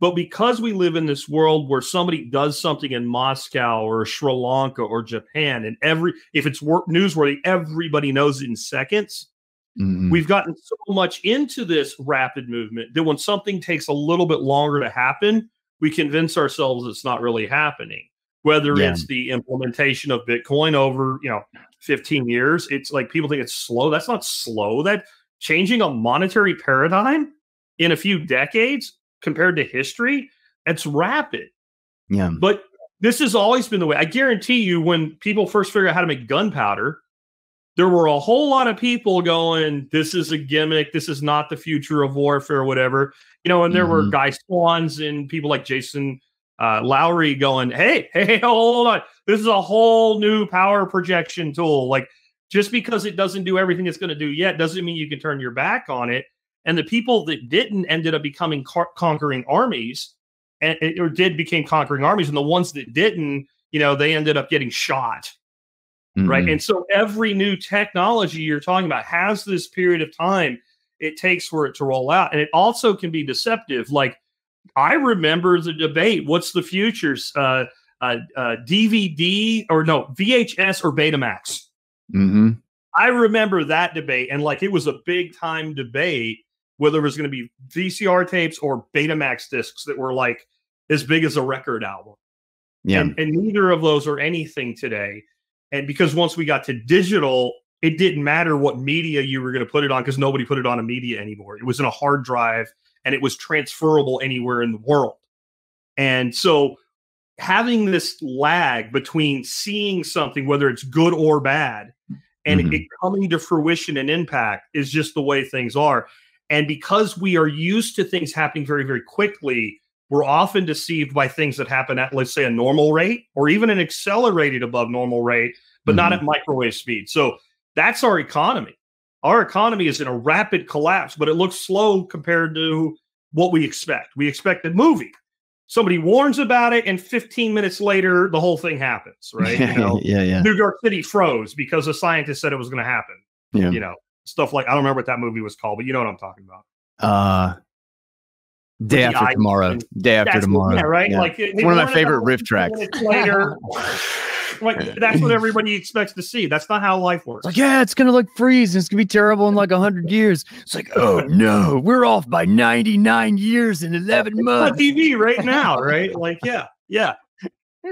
Speaker 1: But because we live in this world where somebody does something in Moscow or Sri Lanka or Japan, and every if it's work, newsworthy, everybody knows it in seconds. Mm-hmm. We've gotten so much into this rapid movement that when something takes a little bit longer to happen, we convince ourselves it's not really happening. Whether yeah. it's the implementation of Bitcoin over, you know, 15 years, it's like people think it's slow. That's not slow. That changing a monetary paradigm in a few decades compared to history, it's rapid.
Speaker 2: Yeah.
Speaker 1: But this has always been the way. I guarantee you, when people first figure out how to make gunpowder, there were a whole lot of people going, This is a gimmick. This is not the future of warfare, whatever. You know, and there mm-hmm. were Guy Swanns and people like Jason uh, Lowery going, Hey, hey, hold on. This is a whole new power projection tool. Like, just because it doesn't do everything it's going to do yet doesn't mean you can turn your back on it. And the people that didn't ended up becoming car- conquering armies, and or did became conquering armies, and the ones that didn't, you know, they ended up getting shot. Mm-hmm. Right. And so every new technology you're talking about has this period of time it takes for it to roll out. And it also can be deceptive. Like I remember the debate what's the futures? Uh, uh, uh, DVD or no, VHS or Betamax?
Speaker 2: Mm-hmm.
Speaker 1: I remember that debate. And like it was a big time debate whether it was going to be VCR tapes or Betamax discs that were like as big as a record album.
Speaker 2: Yeah.
Speaker 1: And, and neither of those are anything today. And because once we got to digital, it didn't matter what media you were going to put it on because nobody put it on a media anymore. It was in a hard drive and it was transferable anywhere in the world. And so having this lag between seeing something, whether it's good or bad, and mm-hmm. it coming to fruition and impact is just the way things are. And because we are used to things happening very, very quickly, we're often deceived by things that happen at, let's say, a normal rate or even an accelerated above normal rate, but mm-hmm. not at microwave speed. So that's our economy. Our economy is in a rapid collapse, but it looks slow compared to what we expect. We expect a movie. Somebody warns about it, and 15 minutes later, the whole thing happens, right?
Speaker 2: You know, yeah, yeah.
Speaker 1: New York City froze because a scientist said it was going to happen.
Speaker 2: Yeah.
Speaker 1: You know, stuff like I don't remember what that movie was called, but you know what I'm talking about.
Speaker 2: Uh Day after tomorrow. Day after tomorrow.
Speaker 1: Yeah, right.
Speaker 2: Yeah.
Speaker 1: Like
Speaker 2: one of my favorite riff tracks.
Speaker 1: Later, like that's what everybody expects to see. That's not how life works.
Speaker 2: Like, yeah, it's gonna like freeze. And it's gonna be terrible in like hundred years. It's like, oh no, we're off by ninety nine years and eleven months.
Speaker 1: On TV right now, right? Like, yeah, yeah,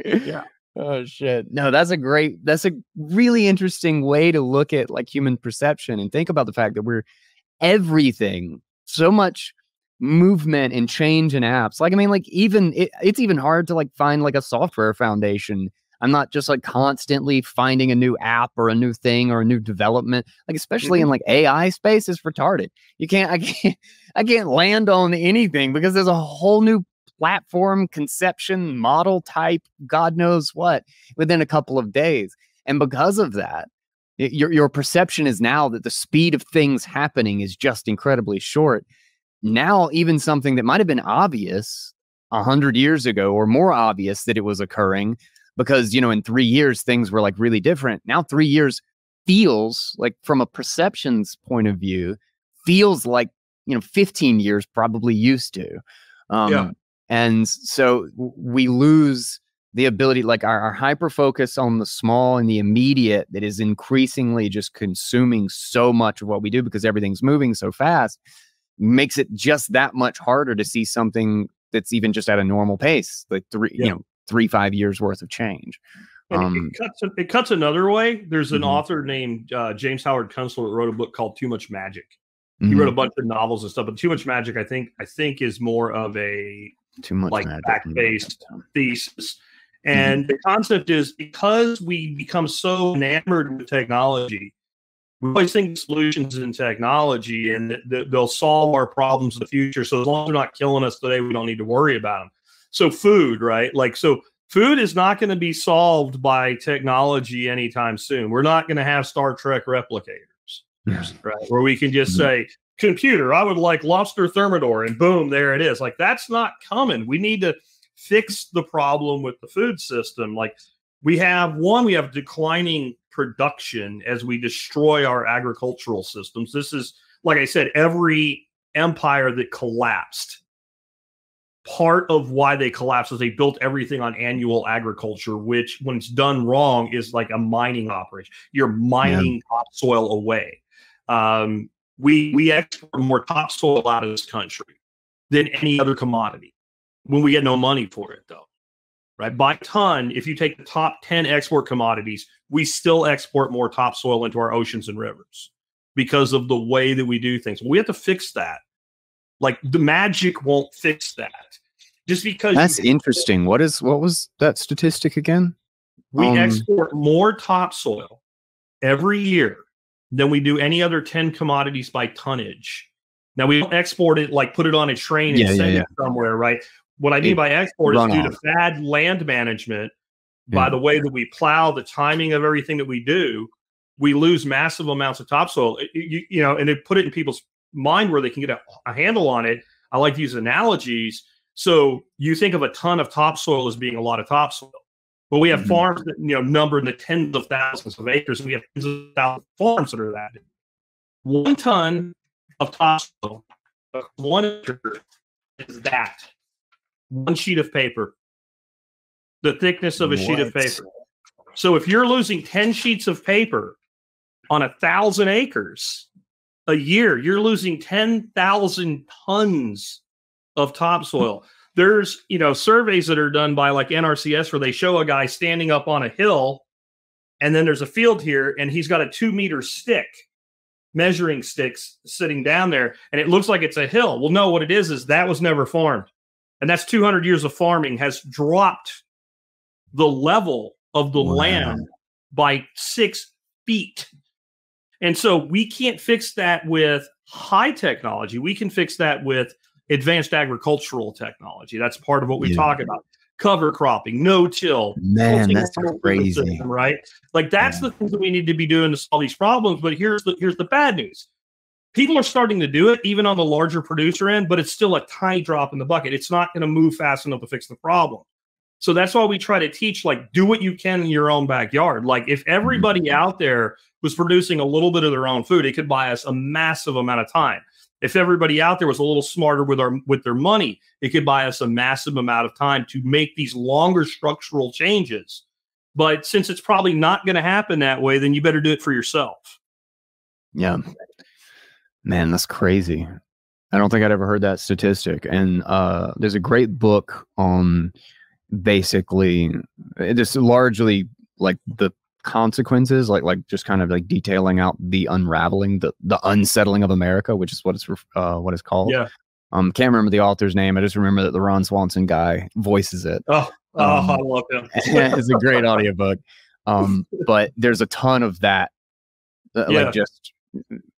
Speaker 1: yeah.
Speaker 2: Oh shit. No, that's a great that's a really interesting way to look at like human perception and think about the fact that we're everything so much movement and change in apps. Like I mean like even it, it's even hard to like find like a software foundation. I'm not just like constantly finding a new app or a new thing or a new development. Like especially mm-hmm. in like AI space is retarded. You can't I can't I can't land on anything because there's a whole new platform conception model type god knows what within a couple of days and because of that your your perception is now that the speed of things happening is just incredibly short now even something that might have been obvious a hundred years ago or more obvious that it was occurring because you know in three years things were like really different now three years feels like from a perceptions point of view feels like you know 15 years probably used to um, yeah. And so we lose the ability, like our, our hyper focus on the small and the immediate that is increasingly just consuming so much of what we do because everything's moving so fast makes it just that much harder to see something that's even just at a normal pace, like three, yeah. you know, three, five years worth of change.
Speaker 1: Um, it, cuts, it cuts another way. There's an mm-hmm. author named uh, James Howard Kunstler that wrote a book called Too Much Magic. He mm-hmm. wrote a bunch of novels and stuff, but Too Much Magic, I think, I think is more of a
Speaker 2: Too much
Speaker 1: like
Speaker 2: magic.
Speaker 1: fact-based thesis. And
Speaker 2: Mm-hmm.
Speaker 1: the concept is because we become so enamored with technology, we always think solutions in technology and that they'll solve our problems in the future. So as long as they're not killing us today, we don't need to worry about them. So food, right? Like so food is not going to be solved by technology anytime soon. We're not going to have Star Trek replicators, right? Where we can just
Speaker 2: Mhm.
Speaker 1: say, computer, I would like lobster thermidor, and boom, there it is. Like that's not coming. We need to fix the problem with the food system. Like we have one, we have declining production as we destroy our agricultural systems. This is, like I said, every empire that collapsed. Part of why they collapsed is they built everything on annual agriculture, which, when it's done wrong, is like a mining operation. You're mining topsoil away. Um, we we export more topsoil out of this country than any other commodity when we get no money for it though right by ton if you take the top 10 export commodities we still export more topsoil into our oceans and rivers because of the way that we do things we have to fix that like the magic won't fix that just because
Speaker 2: That's interesting. What is what was that statistic again?
Speaker 1: we
Speaker 2: Um,
Speaker 1: export more topsoil every year than we do any other 10 commodities by tonnage. Now we don't export it like put it on a train and
Speaker 2: Yeah, yeah,
Speaker 1: send
Speaker 2: yeah.
Speaker 1: it somewhere, right? What I mean
Speaker 2: It-
Speaker 1: by export is due
Speaker 2: runoff.
Speaker 1: to bad land management by
Speaker 2: Yeah.
Speaker 1: the way that we plow, the timing of everything that we do, we lose massive amounts of topsoil. You, you know, and they put it in people's mind where they can get a, a handle on it, I like to use analogies. So you think of a ton of topsoil as being a lot of topsoil. But we have
Speaker 2: Mhm.
Speaker 1: farms that you know number in the tens of thousands of acres, and we have tens of thousands of farms that are that. One ton of topsoil, one acre is that one sheet of paper, the thickness of a sheet of paper. So if you're losing 10 sheets of paper on a thousand acres a year, you're losing 10,000 tons of topsoil. There's, you know, surveys that are done by like NRCS where they show a guy standing up on a hill and then there's a field here and he's got a two meter stick measuring sticks sitting down there and it looks like it's a hill. Well, no, what it is is that was never farmed. And that's 200 years of farming has dropped the level of the
Speaker 2: Wow.
Speaker 1: land by six feet. And so we can't fix that with high technology. We can fix that with advanced agricultural technology. That's part of what we
Speaker 2: Yeah.
Speaker 1: talk about. Cover cropping, no till,
Speaker 2: Man, that's crazy.
Speaker 1: system, right? Like that's
Speaker 2: Yeah.
Speaker 1: the things that we need to be doing to solve these problems. But here's the here's the bad news. People are starting to do it, even on the larger producer end, but it's still a tiny drop in the bucket. It's not going to move fast enough to fix the problem. So that's why we try to teach, like, do what you can in your own backyard. Like, if everybody out there was producing a little bit of their own food, it could buy us a massive amount of time. If everybody out there was a little smarter with our with their money, it could buy us a massive amount of time to make these longer structural changes. But since it's probably not going to happen that way, then you better do it for yourself.
Speaker 2: Yeah. Man, that's crazy. I don't think I'd ever heard that statistic. And uh, there's a great book on basically just largely like the consequences, like like just kind of like detailing out the unraveling, the the unsettling of America, which is what it's uh, what it's called.
Speaker 1: Yeah.
Speaker 2: Um, can't remember the author's name. I just remember that the Ron Swanson guy voices it.
Speaker 1: Oh, oh,
Speaker 2: Um,
Speaker 1: I love him.
Speaker 2: it's a great audiobook. Um, but there's a ton of that, uh,
Speaker 1: Yeah.
Speaker 2: like just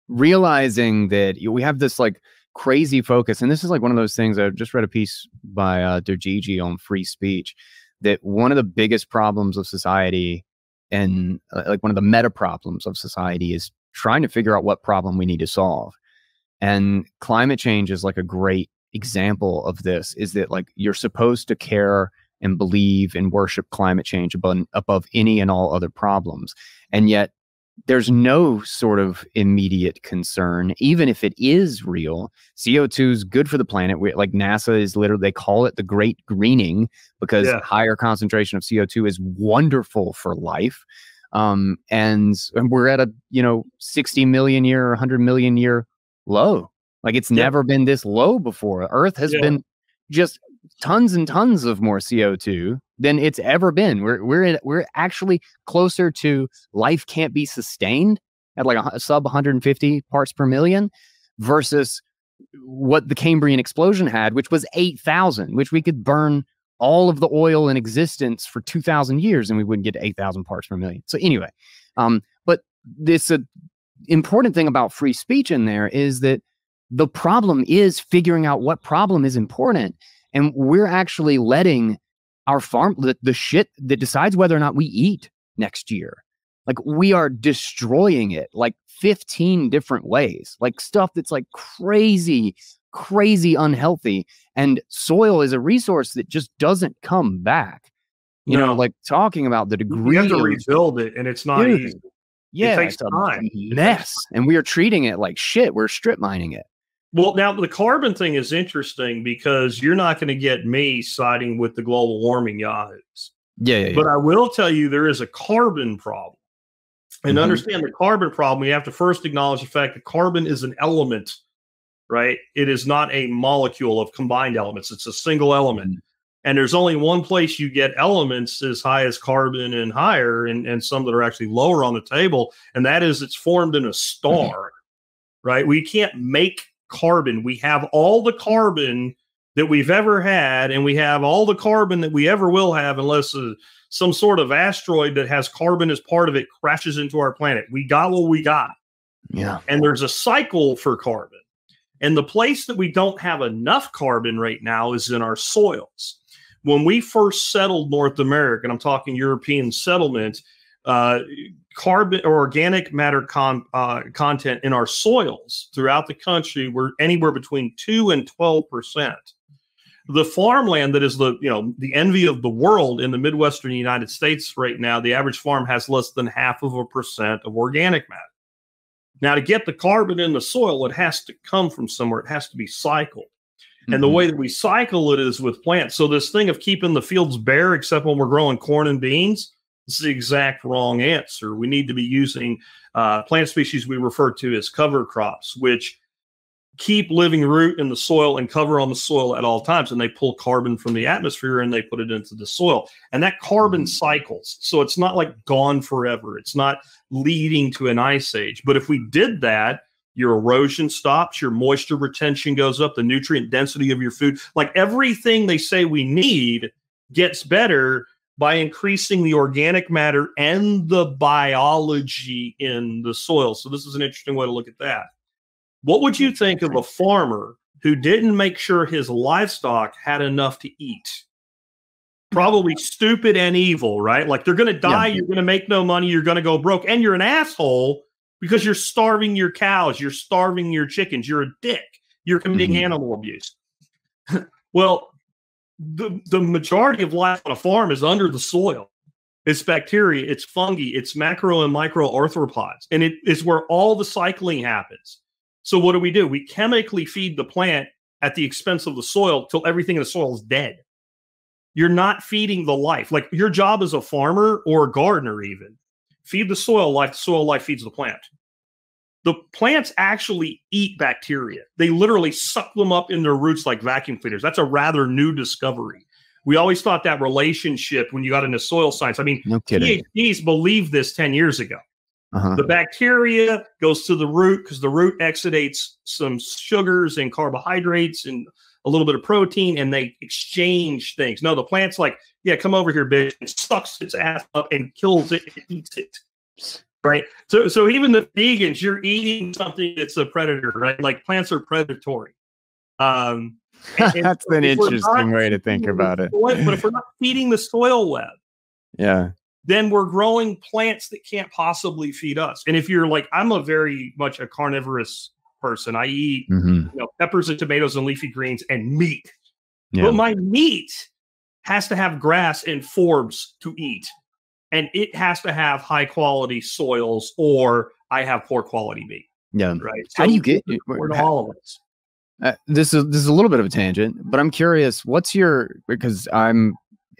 Speaker 2: realizing that we have this like crazy focus, and this is like one of those things. I just read a piece by uh, Dergigi on free speech. That one of the biggest problems of society, and uh, like one of the meta problems of society, is trying to figure out what problem we need to solve. And climate change is like a great example of this. Is that like you're supposed to care and believe and worship climate change above, above any and all other problems. And yet, there's no sort of immediate concern, even if it is real. CO2 is good for the planet. We, like NASA is literally, they call it the great greening because
Speaker 1: Yeah.
Speaker 2: higher concentration of CO2 is wonderful for life. Um, and, and we're at a, you know, 60 million year, 100 million year low. Like it's
Speaker 1: Yeah.
Speaker 2: never been this low before. Earth has
Speaker 1: Yeah.
Speaker 2: been just tons and tons of more CO2 than it's ever been. We're we're in, we're actually closer to life can't be sustained at like a, hu- sub 150 parts per million versus what the Cambrian explosion had, which was 8,000, which we could burn all of the oil in existence for 2,000 years and we wouldn't get to 8,000 parts per million. So, anyway, um, but this uh, important thing about free speech in there is that the problem is figuring out what problem is important. And we're actually letting our farm, the, the shit that decides whether or not we eat next year, like we are destroying it like 15 different ways, like stuff that's like crazy, crazy unhealthy. And soil is a resource that just doesn't come back. You no. know, like talking about the degree.
Speaker 1: You have to rebuild it, and it's not dude, easy.
Speaker 2: Yeah, it takes time. Mess, and we are treating it like shit. We're strip mining it.
Speaker 1: Well, now the carbon thing is interesting because you're not going to get me siding with the global warming yahoos.
Speaker 2: Yeah, yeah,
Speaker 1: yeah, But I will tell you there is a carbon problem. And mm-hmm. understand the carbon problem, you have to first acknowledge the fact that carbon is an element, right? It is not a molecule of combined elements, it's a single element. Mm-hmm. And there's only one place you get elements as high as carbon and higher, and, and some that are actually lower on the table. And that is it's formed in a star, mm-hmm. right? We can't make carbon. We have all the carbon that we've ever had, and we have all the carbon that we ever will have, unless uh, some sort of asteroid that has carbon as part of it crashes into our planet. We got what we got.
Speaker 2: Yeah.
Speaker 1: And there's a cycle for carbon. And the place that we don't have enough carbon right now is in our soils. When we first settled North America, and I'm talking European settlement, uh, carbon or organic matter con, uh, content in our soils throughout the country were anywhere between 2 and 12 percent the farmland that is the you know the envy of the world in the midwestern united states right now the average farm has less than half of a percent of organic matter now to get the carbon in the soil it has to come from somewhere it has to be cycled mm-hmm. and the mm-hmm. way that we cycle it is with plants so this thing of keeping the fields bare except when we're growing corn and beans is the exact wrong answer. We need to be using uh, plant species we refer to as cover crops, which keep living root in the soil and cover on the soil at all times. And they pull carbon from the atmosphere and they put it into the soil. And that carbon mm-hmm. cycles. So it's not like gone forever. It's not leading to an ice age. But if we did that, your erosion stops, your moisture retention goes up, the nutrient density of your food, like everything they say we need gets better by increasing the organic matter and the biology in the soil. So, this is an interesting way to look at that. What would you think of a farmer who didn't make sure his livestock had enough to eat? Probably stupid and evil, right? Like they're going to die, yeah. you're going to make no money, you're going to go broke, and you're an asshole because you're starving your cows, you're starving your chickens, you're a dick, you're committing mm-hmm. animal abuse. well, the, the majority of life on a farm is under the soil. It's bacteria, it's fungi, it's macro and micro arthropods, and it is where all the cycling happens. So what do we do? We chemically feed the plant at the expense of the soil till everything in the soil is dead. You're not feeding the life. Like your job as a farmer or a gardener, even feed the soil life. The soil life feeds the plant the plants actually eat bacteria. They literally suck them up in their roots like vacuum cleaners. That's a rather new discovery. We always thought that relationship when you got into soil science. I mean,
Speaker 2: no kidding.
Speaker 1: PhDs believed this 10 years ago. Uh-huh. The bacteria goes to the root because the root exudates some sugars and carbohydrates and a little bit of protein and they exchange things. No, the plant's like, yeah, come over here, bitch, and sucks its ass up and kills it and eats it right? So, so even the vegans, you're eating something that's a predator, right? Like plants are predatory. Um,
Speaker 2: that's an interesting way to think about it.
Speaker 1: Soil, but if we're not feeding the soil web,
Speaker 2: yeah,
Speaker 1: then we're growing plants that can't possibly feed us. And if you're like, I'm a very much a carnivorous person. I eat mm-hmm. you know, peppers and tomatoes and leafy greens and meat. Yeah. But my meat has to have grass and forbs to eat and it has to have high quality soils or I have poor quality meat.
Speaker 2: Yeah.
Speaker 1: Right.
Speaker 2: So how do you get
Speaker 1: for all of us?
Speaker 2: Uh, this is this is a little bit of a tangent, but I'm curious. What's your because I'm,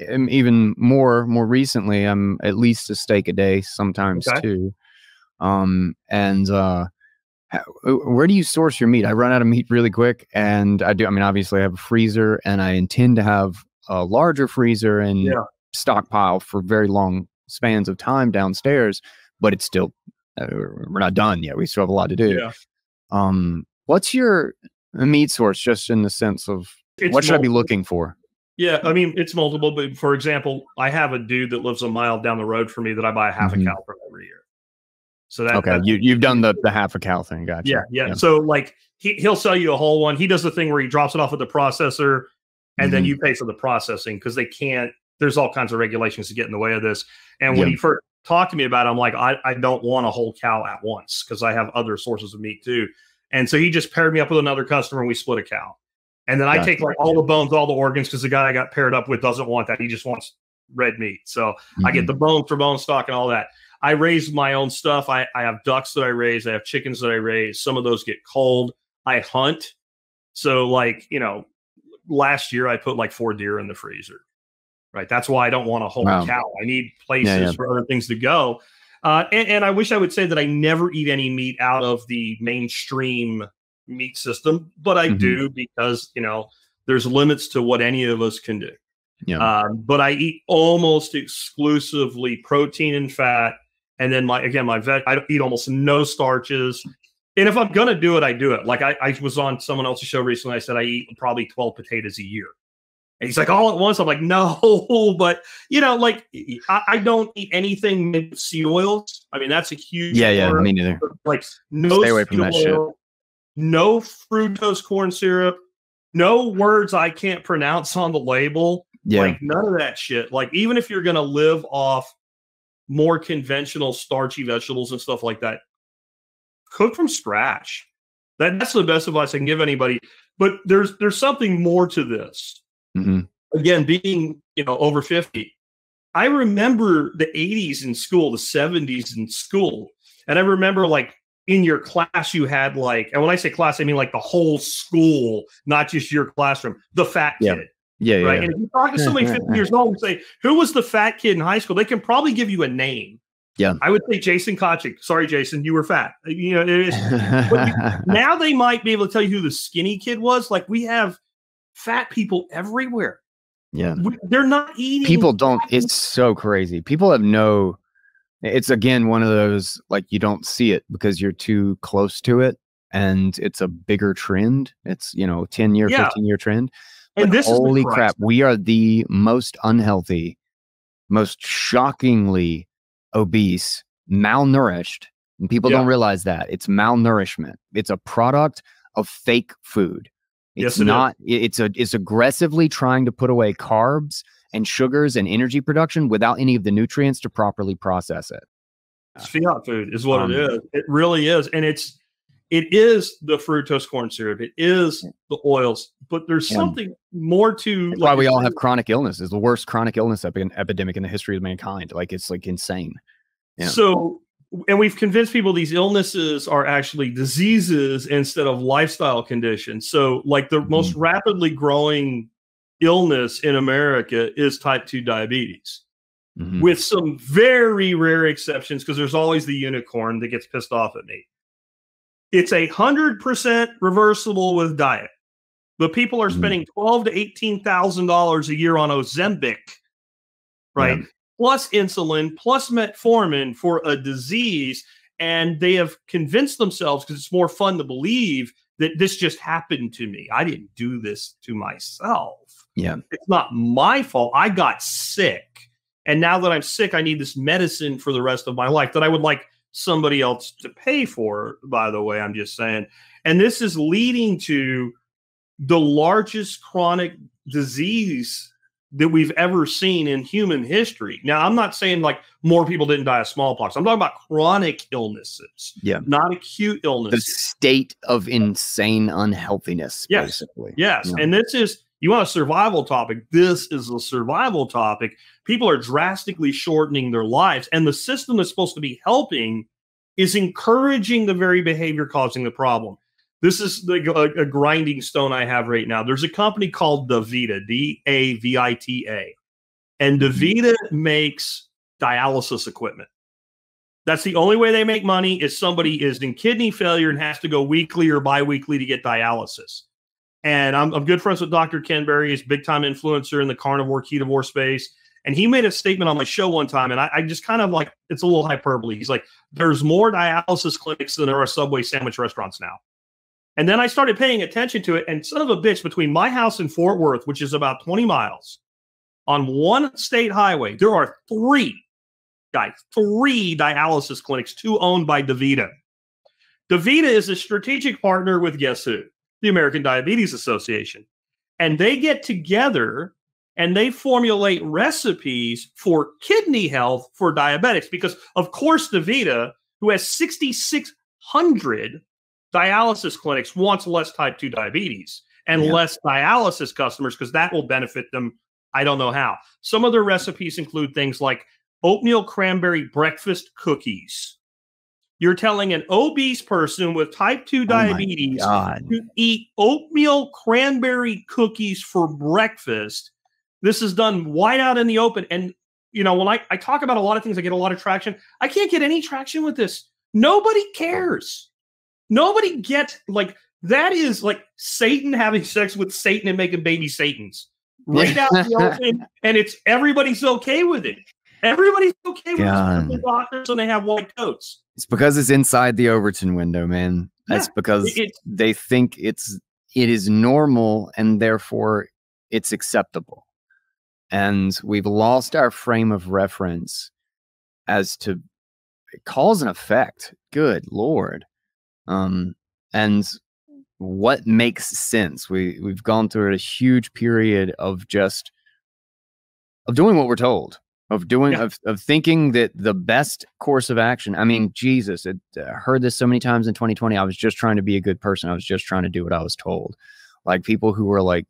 Speaker 2: I'm even more more recently. I'm at least a steak a day, sometimes okay. two. Um and uh, how, where do you source your meat? I run out of meat really quick, and I do. I mean, obviously, I have a freezer, and I intend to have a larger freezer and yeah. stockpile for very long spans of time downstairs, but it's still uh, we're not done yet. We still have a lot to do.
Speaker 1: Yeah.
Speaker 2: Um, what's your meat source, just in the sense of
Speaker 1: It's
Speaker 2: what should I be looking for?
Speaker 1: Yeah, I mean it's multiple, but for example, I have a dude that lives a mile down the road from me that I buy a half
Speaker 2: Mhm.
Speaker 1: a cow from every year. So that,
Speaker 2: Okay,
Speaker 1: that-
Speaker 2: you you've done the the half a cow thing. Gotcha.
Speaker 1: yeah, yeah, So like he he'll sell you a whole one. He does the thing where he drops it off at the processor, and then
Speaker 2: Mhm.
Speaker 1: you pay for the processing because they can't. There's all kinds of regulations to get in the way of this. And when
Speaker 2: Yeah.
Speaker 1: he first talked to me about it, I'm like, I, I don't want a whole cow at once because I have other sources of meat too. And so he just paired me up with another customer and we split a cow. And then I take like all the bones, all the organs because the guy I got paired up with doesn't want that. He just wants red meat. So I
Speaker 2: Mhm.
Speaker 1: get the bone for bone stock and all that. I raise my own stuff. I, I have ducks that I raise. I have chickens that I raise. Some of those get cold. I hunt. So, like, you know, last year I put like four deer in the freezer. Right. That's why I don't want a whole
Speaker 2: Wow.
Speaker 1: cow. I need places
Speaker 2: Yeah, yeah.
Speaker 1: for other things to go. Uh, and, and I wish I would say that I never eat any meat out of the mainstream meat system, but I
Speaker 2: Mhm.
Speaker 1: do because, you know, there's limits to what any of us can do.
Speaker 2: Yeah.
Speaker 1: Um, but I eat almost exclusively protein and fat. And then my again, my vet, I eat almost no starches. And if I'm gonna do it, I do it. Like I, I was on someone else's show recently. I said I eat probably 12 potatoes a year. And he's like, all at once. I'm like, no, but you know, like I, I don't eat anything made with seed oils. I mean, that's a huge
Speaker 2: yeah, yeah. Me neither.
Speaker 1: like no
Speaker 2: Stay away from that shit.
Speaker 1: oil, no fructose corn syrup, no words I can't pronounce on the label.
Speaker 2: Yeah.
Speaker 1: Like none of that shit. Like even if you're gonna live off more conventional starchy vegetables and stuff like that, cook from scratch. That, that's the best advice I can give anybody. But there's there's something more to this.
Speaker 2: Hmm
Speaker 1: Again, being you know over 50, I remember the 80s in school, the 70s in school. And I remember like in your class you had like, and when I say class, I mean like the whole school, not just your classroom, the fat
Speaker 2: Yeah.
Speaker 1: kid
Speaker 2: Yeah, yeah.
Speaker 1: right?
Speaker 2: yeah.
Speaker 1: And if you talk to somebody 50 years old and say, who was the fat kid in high school? They can probably give you a name.
Speaker 2: Yeah.
Speaker 1: I would say Jason Kochik. Sorry, Jason, you were fat. You know, it is, now they might be able to tell you who the skinny kid was. Like we have fat people everywhere.
Speaker 2: yeah.
Speaker 1: They're not eating.
Speaker 2: People don't. It's so crazy. People have no. It's again one of those like you don't see it because you're too close to it, and it's a bigger trend. It's you know ten year,
Speaker 1: Yeah.
Speaker 2: fifteen year trend.
Speaker 1: and
Speaker 2: But
Speaker 1: this
Speaker 2: holy crap, we are the most unhealthy, most shockingly obese, malnourished. And people
Speaker 1: Yeah.
Speaker 2: don't realize that. It's malnourishment. It's a product of fake food. It's
Speaker 1: Yes, it
Speaker 2: not it- it's a it's aggressively trying to put away carbs and sugars and energy production without any of the nutrients to properly process it.
Speaker 1: It's fiat food is what
Speaker 2: Um,
Speaker 1: it is. It really is, and it's it is the fructose corn syrup. It is the oils, but there's something more to.
Speaker 2: That's
Speaker 1: like
Speaker 2: why we all have chronic illness. Is the worst chronic illness epi- epidemic in the history of mankind. Like it's like insane. Yeah.
Speaker 1: So, and we've convinced people these illnesses are actually diseases instead of lifestyle conditions. So, like the most
Speaker 2: Mm-hmm.
Speaker 1: rapidly growing illness in America is type 2 diabetes,
Speaker 2: Mhm.
Speaker 1: with some very rare exceptions, because there's always the unicorn that gets pissed off at me. It's a hundred percent reversible with diet. But people are
Speaker 2: Mhm.
Speaker 1: spending twelve to eighteen thousand dollars a year on Ozempic, right?
Speaker 2: Yeah.
Speaker 1: Plus insulin, plus metformin for a disease, and they have convinced themselves because it's more fun to believe that this just happened to me. I didn't do this to myself.
Speaker 2: Yeah.
Speaker 1: It's not my fault. I got sick. And now that I'm sick, I need this medicine for the rest of my life that I would like somebody else to pay for, by the way. I'm just saying. And this is leading to the largest chronic disease that we've ever seen in human history. Now, I'm not saying like more people didn't die of smallpox. I'm talking about chronic illnesses,
Speaker 2: Yeah.
Speaker 1: not acute
Speaker 2: illness.
Speaker 1: the
Speaker 2: state of insane unhealthiness,
Speaker 1: Yes.
Speaker 2: basically.
Speaker 1: Yes.
Speaker 2: Yeah.
Speaker 1: And this is, you want a survival topic. This is a survival topic. People are drastically shortening their lives. And the system that's supposed to be helping is encouraging the very behavior causing the problem. This is the, a, a grinding stone I have right now. There's a company called DaVita, D A V I T A. And mm-hmm. DaVita makes dialysis equipment. That's the only way they make money is somebody is in kidney failure and has to go weekly or biweekly to get dialysis. And I'm, I'm good friends with Dr. Ken Berry. He's a big time influencer in the carnivore, ketovore space. And he made a statement on my show one time, and I, I just kind of like it's a little hyperbole. He's like, there's more dialysis clinics than there are Subway sandwich restaurants now. And then I started paying attention to it. And son of a bitch, between my house and Fort Worth, which is about 20 miles, on one state highway, there are three, guys, three dialysis clinics, two owned by DaVita. DaVita is a strategic partner with guess who? The American Diabetes Association. And they get together and they formulate recipes for kidney health for diabetics because, of course, DaVita, who has 6,600 dialysis clinics, wants less type 2 diabetes and yeah. less dialysis customers because that will benefit them. I don't know how. Some of their recipes include things like oatmeal cranberry breakfast cookies. You're telling an obese person with type 2 diabetes oh to eat oatmeal cranberry cookies for breakfast this is done wide out in the open. And, you know, when I, I talk about a lot of things, I get a lot of traction. I can't get any traction with this. Nobody cares. Nobody gets like that is like Satan having sex with Satan and making baby Satans. Right out the open, and it's everybody's okay with it. Everybody's okay with the doctors and they have white coats.
Speaker 2: It's because it's inside the Overton window, man. That's yeah, because it, they think it's it is normal and therefore it's acceptable. And we've lost our frame of reference as to cause and effect. Good lord um and what makes sense? We we've gone through a huge period of just of doing what we're told of doing yeah. of, of thinking that the best course of action i mean jesus i uh, heard this so many times in 2020 i was just trying to be a good person i was just trying to do what i was told. Like people who were like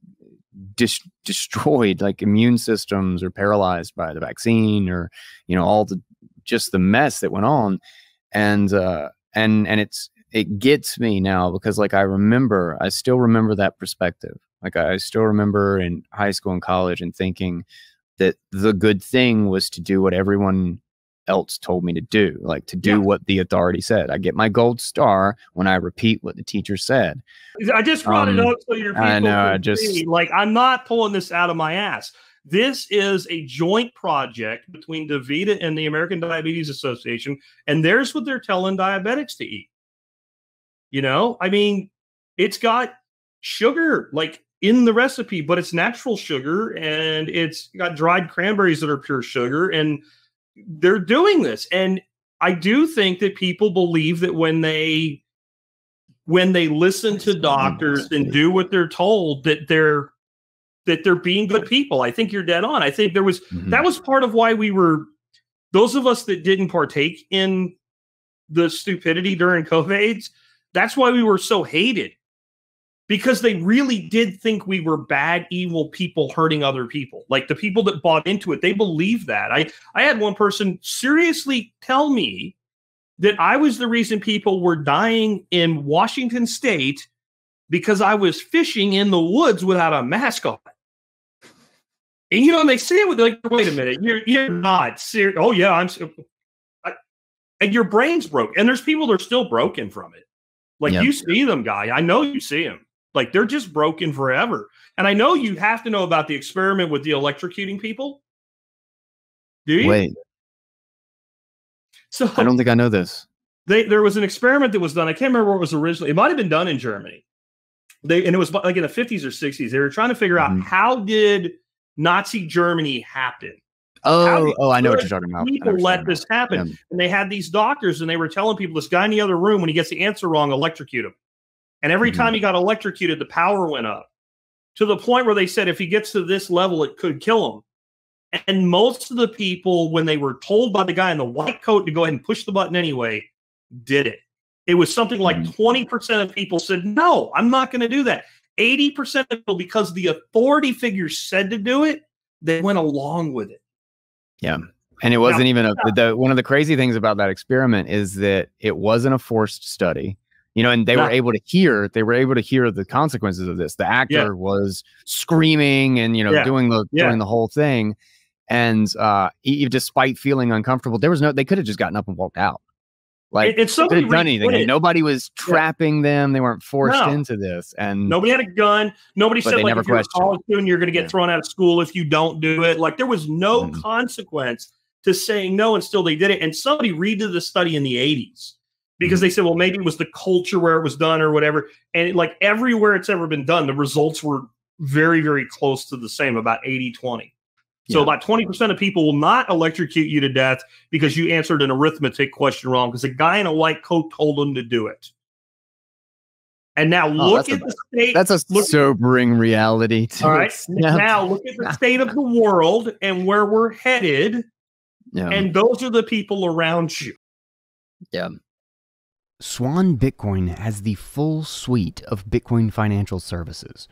Speaker 2: dis- destroyed like immune systems or paralyzed by the vaccine or you know all the just the mess that went on. And uh and and it's it gets me now because like i remember i still remember that perspective like i still remember in high school and college and thinking that the good thing was to do what everyone else told me to do, like to do yeah. what the authority said. I get my gold star when I repeat what the teacher said.
Speaker 1: I just brought um, it up so your people I know, I just see. like I'm not pulling this out of my ass. This is a joint project between DaVita and the American Diabetes Association, and there's what they're telling diabetics to eat. You know, I mean, it's got sugar like in the recipe, but it's natural sugar and it's got dried cranberries that are pure sugar and they're doing this and i do think that people believe that when they when they listen to doctors and do what they're told that they're that they're being good people. I think you're dead on. I think there was mm-hmm. that was part of why we were those of us that didn't partake in the stupidity during covid that's why we were so hated because they really did think we were bad, evil people hurting other people. Like the people that bought into it, they believed that. I I had one person seriously tell me that I was the reason people were dying in Washington State because I was fishing in the woods without a mask on. And you know, and they say it with like, wait a minute, you're you're not serious. Oh yeah, I'm. I, and your brain's broke, and there's people that are still broken from it. Like yep. you see them, guy. I know you see them. Like they're just broken forever. And I know you have to know about the experiment with the electrocuting people. Do you?
Speaker 2: Wait. So I don't think I know this.
Speaker 1: They, there was an experiment that was done. I can't remember what was originally. It might have been done in Germany. They and it was like in the 50s or 60s. They were trying to figure out mm-hmm. how did Nazi Germany happen?
Speaker 2: Oh, oh, I know what you're talking about.
Speaker 1: People let this happen, yeah. and they had these doctors, and they were telling people this guy in the other room when he gets the answer wrong, electrocute him. And every mm-hmm. time he got electrocuted, the power went up to the point where they said if he gets to this level, it could kill him. And most of the people, when they were told by the guy in the white coat to go ahead and push the button anyway, did it. It was something like 20% mm-hmm. of people said, No, I'm not going to do that. 80% of people, because the authority figures said to do it, they went along with it.
Speaker 2: Yeah. And it wasn't now, even a, the, one of the crazy things about that experiment is that it wasn't a forced study you know, and they yeah. were able to hear, they were able to hear the consequences of this. The actor yeah. was screaming and, you know, yeah. doing the, doing the whole thing. And, uh, he, despite feeling uncomfortable, there was no, they could have just gotten up and walked out. Like it, it's somebody done anything. nobody was trapping them. They weren't forced no. into this. And
Speaker 1: nobody had a gun. Nobody said like if you're a college student, you're going to get thrown out of school if you don't do it. Like there was no mm. consequence to saying no, and still they did it. And somebody redid the study in the 80s because they said, well, maybe it was the culture where it was done or whatever. And like everywhere it's ever been done, the results were very, very close to the same, about 80 20. So
Speaker 3: Yeah.
Speaker 1: about 20% of people will not electrocute you to death because you answered an arithmetic question wrong because a guy in a white coat told them to do it. And now oh, look
Speaker 3: that's a-
Speaker 1: at the state.
Speaker 3: That's a
Speaker 1: look-
Speaker 3: sobering reality. To
Speaker 1: all right.
Speaker 3: accept.
Speaker 1: Now look at the state of the world and where we're headed.
Speaker 3: Yeah.
Speaker 1: And those are the people around you. Yeah.
Speaker 2: Swan Bitcoin has the full suite of Bitcoin financial services.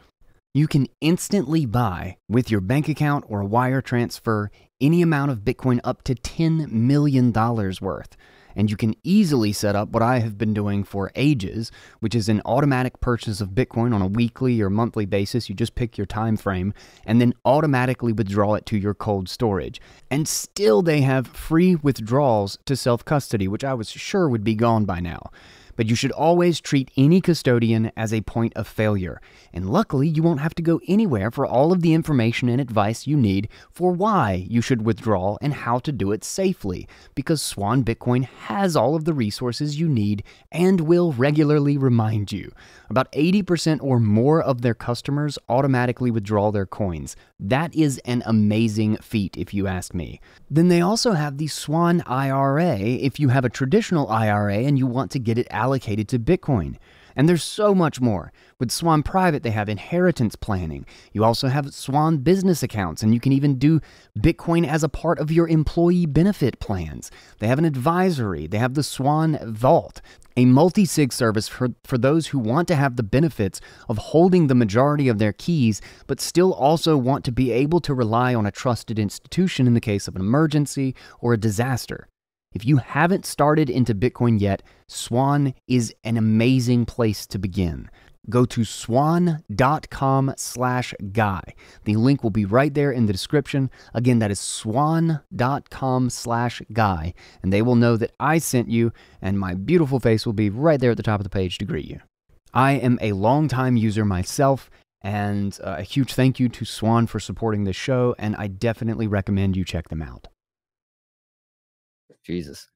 Speaker 2: You can instantly buy with your bank account or wire transfer any amount of Bitcoin up to $10 million worth. And you can easily set up what I have been doing for ages, which is an automatic purchase of Bitcoin on a weekly or monthly basis. You just pick your time frame and then automatically withdraw it to your cold storage. And still, they have free withdrawals to self custody, which I was sure would be gone by now. But you should always treat any custodian as a point of failure. And luckily, you won't have to go anywhere for all of the information and advice you need for why you should withdraw and how to do it safely, because Swan Bitcoin has all of the resources you need and will regularly remind you. About 80% or more of their customers automatically withdraw their coins. That is an amazing feat, if you ask me. Then they also have the Swan IRA if you have a traditional IRA and you want to get it allocated to Bitcoin. And there's so much more. With Swan Private, they have inheritance planning. You also have Swan business accounts, and you can even do Bitcoin as a part of your employee benefit plans. They have an advisory. They have the Swan Vault, a multi sig service for, for those who want to have the benefits of holding the majority of their keys, but still also want to be able to rely on a trusted institution in the case of an emergency or a disaster. If you haven't started into Bitcoin yet, Swan is an amazing place to begin. Go to swan.com slash guy. The link will be right there in the description. Again, that is swan.com slash guy. And they will know that I sent you, and my beautiful face will be right there at the top of the page to greet you. I am a longtime user myself, and uh, a huge thank you to Swan for supporting this show, and I definitely recommend you check them out.
Speaker 3: Jesus.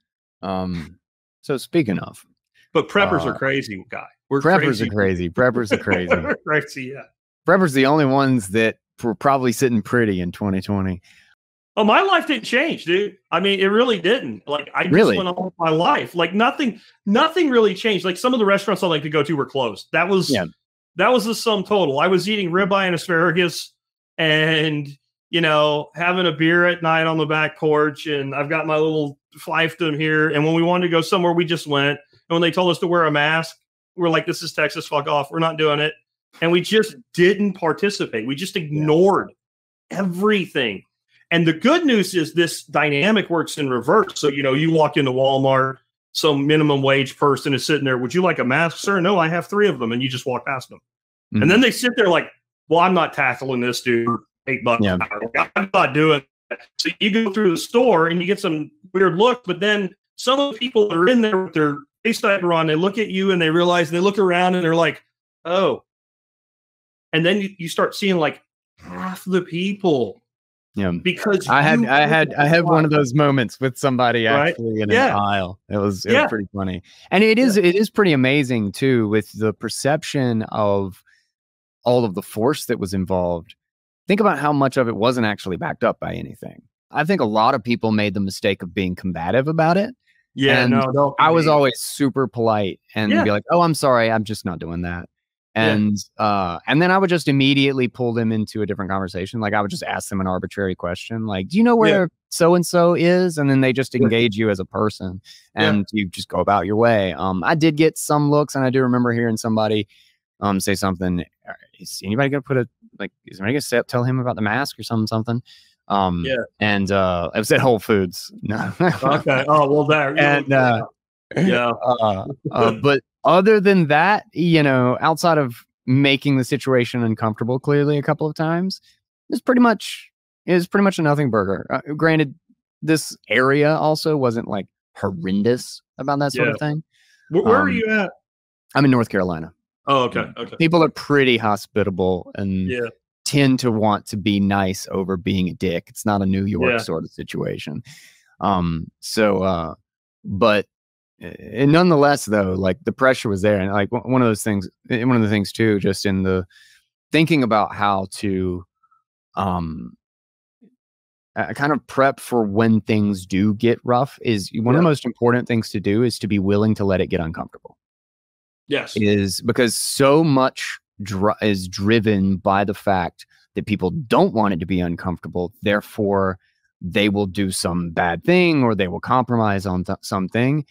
Speaker 3: Um. So speaking of,
Speaker 1: But preppers
Speaker 3: Uh,
Speaker 1: are crazy, guy. We're
Speaker 3: preppers are crazy. Preppers are crazy.
Speaker 1: Crazy, yeah.
Speaker 3: preppers are the only ones that were probably sitting pretty in 2020.
Speaker 1: Oh, my life didn't change, dude. I mean, it really didn't. Like, I just
Speaker 3: Really?
Speaker 1: went on with my life. Like, nothing, nothing really changed. Like, some of the restaurants I like to go to were closed. That was,
Speaker 3: Yeah.
Speaker 1: that was the sum total. I was eating ribeye and asparagus, and you know, having a beer at night on the back porch, and I've got my little fiefdom here. And when we wanted to go somewhere, we just went. And when they told us to wear a mask, we're like, "This is Texas. Fuck off. We're not doing it." And we just didn't participate. We just ignored everything. And the good news is this dynamic works in reverse. So, you know, you walk into Walmart, some minimum wage person is sitting there. Would you like a mask, sir? No, I have three of them. And you just walk past them.
Speaker 3: Mhm.
Speaker 1: And then they sit there like, well, I'm not tackling this dude. for Eight bucks.
Speaker 3: Yeah.
Speaker 1: an hour. I'm not doing. So you go through the store and you get some weird look, but then some of the people that are in there with their face diaper on, they look at you and they realize they look around and they're like, oh. And then you, you start seeing like half the people
Speaker 3: Yeah.
Speaker 1: because
Speaker 3: I had I had I had one of those moments with somebody
Speaker 1: Right?
Speaker 3: actually in
Speaker 1: Yeah.
Speaker 3: an aisle. It was it
Speaker 1: Yeah.
Speaker 3: was pretty funny. And it is it is pretty amazing too with the perception of all of the force that was involved. Think about how much of it wasn't actually backed up by anything. I think a lot of people made the mistake of being combative about it.
Speaker 1: Yeah,
Speaker 3: and
Speaker 1: no.
Speaker 3: I was always super polite and
Speaker 1: Yeah.
Speaker 3: be like, "Oh, I'm sorry, I'm just not doing that."
Speaker 1: Yeah.
Speaker 3: And uh, and then I would just immediately pull them into a different conversation. Like I would just ask them an arbitrary question, like, "Do you know where so and so is?" And then they just
Speaker 1: Yeah.
Speaker 3: engage you as a person,
Speaker 1: Yeah.
Speaker 3: and you just go about your way. Um, I did get some looks, and I do remember hearing somebody um say something. "Uh, Is anybody gonna put a like? Is anybody gonna say, tell him about the mask or something? Something. Um,
Speaker 1: Yeah.
Speaker 3: And uh, it was at Whole Foods. No.
Speaker 1: okay. Oh well, there.
Speaker 3: And, uh,
Speaker 1: yeah,
Speaker 3: uh, uh, but other than that, you know, outside of making the situation uncomfortable, clearly a couple of times, it's pretty much is pretty much a nothing burger. Uh, granted, this area also wasn't like horrendous about that sort
Speaker 1: Yeah.
Speaker 3: of thing.
Speaker 1: where, where are
Speaker 3: um,
Speaker 1: you at?
Speaker 3: I'm in North Carolina.
Speaker 1: Oh, okay, okay.
Speaker 3: People are pretty hospitable and
Speaker 1: Yeah,
Speaker 3: tend to want to be nice over being a dick. It's not a New York
Speaker 1: Yeah.
Speaker 3: sort of situation. Um, so uh, but
Speaker 2: and nonetheless, though, like the pressure was there, and like one of those things, one of the things too, just in the thinking about how to, um, uh, kind of prep for when things do get rough is one yeah. of the most important things to do is to be willing to let it get uncomfortable.
Speaker 1: Yes,
Speaker 2: is because so much is driven by the fact that people don't want it to be uncomfortable. Therefore, they will do some bad thing or they will compromise on th- something.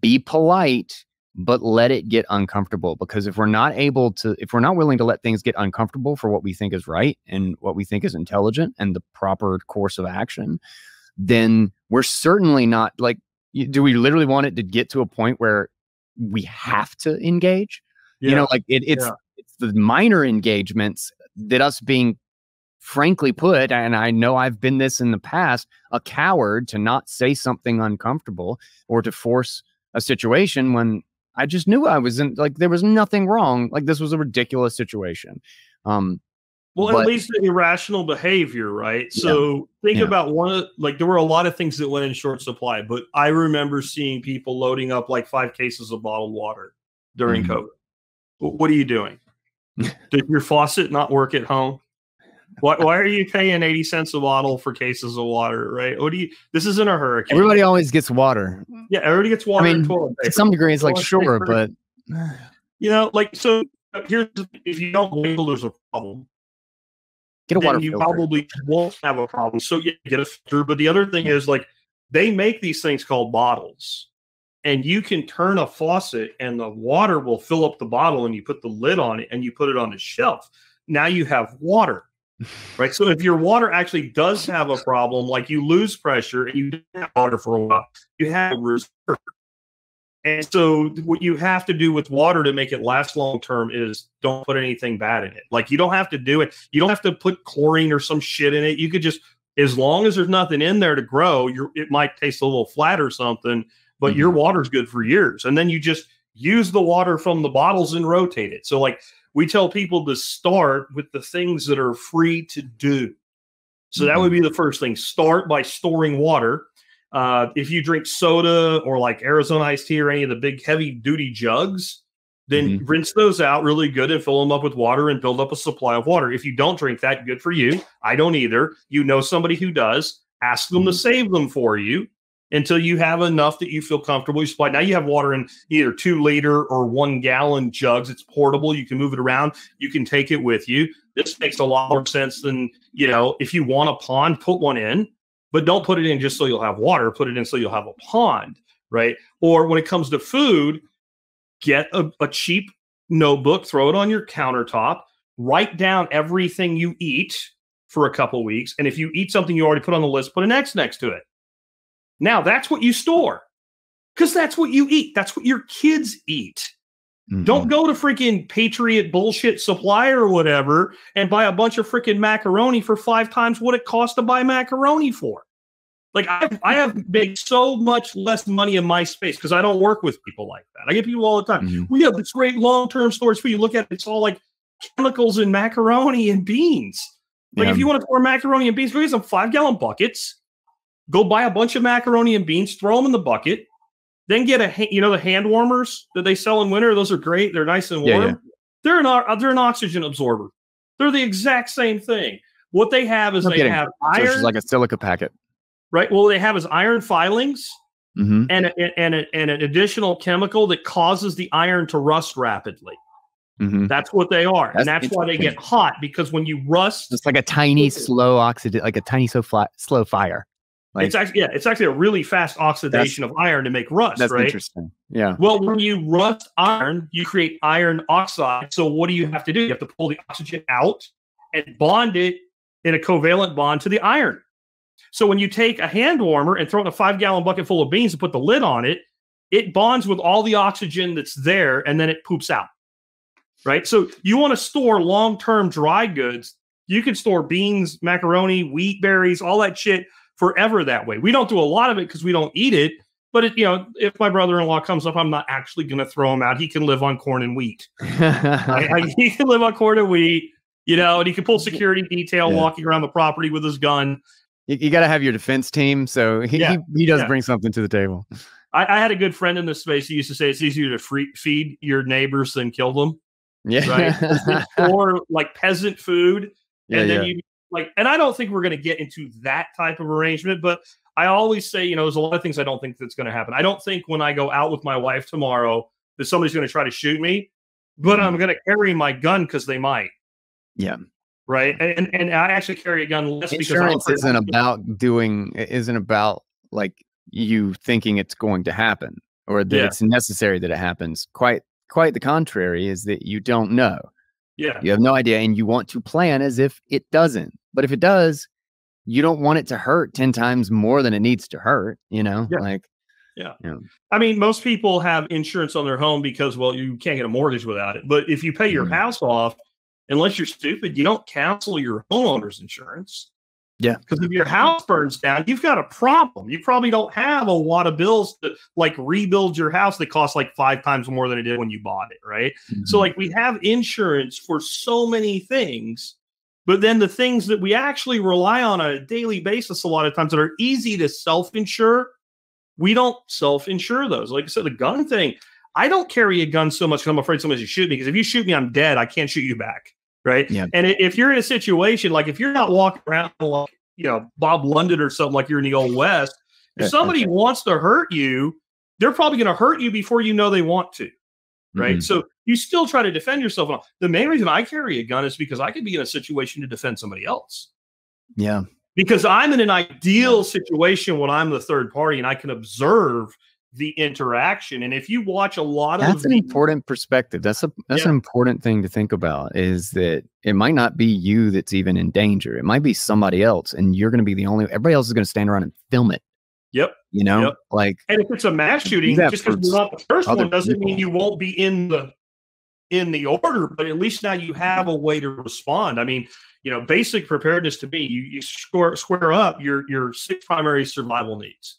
Speaker 2: Be polite, but let it get uncomfortable. Because if we're not able to, if we're not willing to let things get uncomfortable for what we think is right and what we think is intelligent and the proper course of action, then we're certainly not like, do we literally want it to get to a point where we have to engage? Yeah. You know, like it, it's, yeah. it's the minor engagements that us being frankly put, and I know I've been this in the past, a coward to not say something uncomfortable or to force a situation when I just knew I was in like there was nothing wrong. Like this was a ridiculous situation. Um
Speaker 1: well, but, at least irrational behavior, right? So yeah, think yeah. about one of like there were a lot of things that went in short supply, but I remember seeing people loading up like five cases of bottled water during mm-hmm. COVID. What are you doing? Did your faucet not work at home? why, why are you paying 80 cents a bottle for cases of water, right? What do you, this isn't a hurricane.
Speaker 2: Everybody always gets water.
Speaker 1: Yeah, everybody gets water. I mean,
Speaker 2: to some degree, it's like, sure, but.
Speaker 1: You know, like, so here's, if you don't label, there's a problem.
Speaker 2: Get a water
Speaker 1: You filter. probably won't have a problem. So yeah, get a filter. But the other thing is, like, they make these things called bottles and you can turn a faucet and the water will fill up the bottle and you put the lid on it and you put it on a shelf. Now you have water right? So if your water actually does have a problem, like you lose pressure and you don't have water for a while, you have reserve. And so what you have to do with water to make it last long term is don't put anything bad in it. Like you don't have to do it. You don't have to put chlorine or some shit in it. You could just as long as there's nothing in there to grow, your it might taste a little flat or something, but mm-hmm. your water's good for years. And then you just use the water from the bottles and rotate it. So like we tell people to start with the things that are free to do. So that would be the first thing. Start by storing water. Uh, if you drink soda or like Arizona iced tea or any of the big heavy duty jugs, then mm-hmm. rinse those out really good and fill them up with water and build up a supply of water. If you don't drink that, good for you. I don't either. You know somebody who does. Ask them mm-hmm. to save them for you until you have enough that you feel comfortable. You supply. Now you have water in either two liter or one gallon jugs. It's portable. You can move it around. You can take it with you. This makes a lot more sense than you know. If you want a pond, put one in, but don't put it in just so you'll have water. Put it in so you'll have a pond, right? Or when it comes to food, get a, a cheap notebook, throw it on your countertop, write down everything you eat for a couple weeks, and if you eat something you already put on the list, put an X next to it now that's what you store because that's what you eat. That's what your kids eat. Mm-hmm. Don't go to freaking Patriot bullshit supplier or whatever and buy a bunch of freaking macaroni for five times what it costs to buy macaroni for. Like I, I have made so much less money in my space because I don't work with people like that. I get people all the time. Mm-hmm. We have this great long-term storage for you. Look at it; it's all like chemicals and macaroni and beans. Like yeah. if you want to pour macaroni and beans, go get some five-gallon buckets Go buy a bunch of macaroni and beans, throw them in the bucket, then get a you know the hand warmers that they sell in winter. Those are great. They're nice and warm. Yeah, yeah. They're an they're an oxygen absorber. They're the exact same thing. What they have is they kidding. have iron,
Speaker 2: so like a silica packet,
Speaker 1: right? Well, they have is iron filings. Mm-hmm. And, a, and, a, and an additional chemical that causes the iron to rust rapidly. Mm-hmm. That's what they are, that's and that's why they get hot because when you rust,
Speaker 2: it's like a tiny slow oxidation, like a tiny so fly, slow fire.
Speaker 1: Like, it's actually yeah, it's actually a really fast oxidation of iron to make rust.
Speaker 2: That's
Speaker 1: right?
Speaker 2: interesting. Yeah.
Speaker 1: Well, when you rust iron, you create iron oxide. So what do you have to do? You have to pull the oxygen out and bond it in a covalent bond to the iron. So when you take a hand warmer and throw it in a five gallon bucket full of beans and put the lid on it, it bonds with all the oxygen that's there and then it poops out. Right. So you want to store long term dry goods. You can store beans, macaroni, wheat berries, all that shit forever that way. We don't do a lot of it because we don't eat it. But it, you know, if my brother-in-law comes up, I'm not actually going to throw him out. He can live on corn and wheat. he can live on corn and wheat. You know, and he can pull security detail yeah. walking around the property with his gun.
Speaker 2: You, you got to have your defense team, so he, yeah. he, he does yeah. bring something to the table.
Speaker 1: I, I, had a good friend in this space who used to say it's easier to free, feed your neighbors than kill them.
Speaker 2: Yeah.
Speaker 1: Right. or like peasant food.
Speaker 2: Yeah,
Speaker 1: and then
Speaker 2: yeah.
Speaker 1: you like, and I don't think we're going to get into that type of arrangement, but I always say, you know, there's a lot of things I don't think that's going to happen. I don't think when I go out with my wife tomorrow that somebody's going to try to shoot me, but
Speaker 2: Mhm.
Speaker 1: I'm going to carry my gun because they might.
Speaker 2: Yeah.
Speaker 1: Right. And, and I actually carry a gun less because
Speaker 2: Insurance
Speaker 1: afraid-
Speaker 2: isn't about doing isn't about like you thinking it's going to happen or that
Speaker 1: Yeah.
Speaker 2: it's necessary that it happens. Quite quite the contrary is that you don't know.
Speaker 1: Yeah.
Speaker 2: You have no idea and you want to plan as if it doesn't. But if it does, you don't want it to hurt 10 times more than it needs to hurt, you know?
Speaker 1: Like Yeah.
Speaker 2: Like
Speaker 1: I mean, most people have insurance on their home because, well, you can't get a mortgage without it. But if you pay your
Speaker 2: Mhm.
Speaker 1: house off, unless you're stupid, you don't cancel your homeowner's insurance.
Speaker 2: Yeah.
Speaker 1: Because if your house burns down, you've got a problem. You probably don't have a lot of bills to like rebuild your house that cost like five times more than it did when you bought it. Right. So, mm-hmm. like, we have insurance for so many things, but then the things that we actually rely on on a daily basis, a lot of times that are easy to self insure, we don't self insure those. Like I said, the gun thing, I don't carry a gun so much because I'm afraid somebody's going to shoot me. Because if you shoot me, I'm dead. I can't shoot you back. Right.
Speaker 2: Yeah.
Speaker 1: And if you're in a situation like if you're not walking around like, you know, Bob London or something like you're in the old West, if somebody wants to hurt you, they're probably going to hurt you before you know they want to right?
Speaker 2: Mhm.
Speaker 1: So you still try to defend yourself. The main reason I carry a gun is because I could be in a situation to defend somebody else.
Speaker 2: Yeah.
Speaker 1: Because I'm in an ideal situation when I'm the third party and I can observe the interaction. And if you watch a lot of
Speaker 2: That's an important perspective. That's a that's
Speaker 1: Yeah.
Speaker 2: an important thing to think about is that it might not be you that's even in danger. It might be somebody else and you're going to be the only everybody else is going to stand around and film it,
Speaker 1: Yep.
Speaker 2: you know?
Speaker 1: Yep.
Speaker 2: Like
Speaker 1: And if it's a mass shooting, just because you're not the first one doesn't mean you won't be in the in the order, but at least now you have a way to respond. I mean, you know, basic preparedness to me, you, you square square up your your six primary survival needs.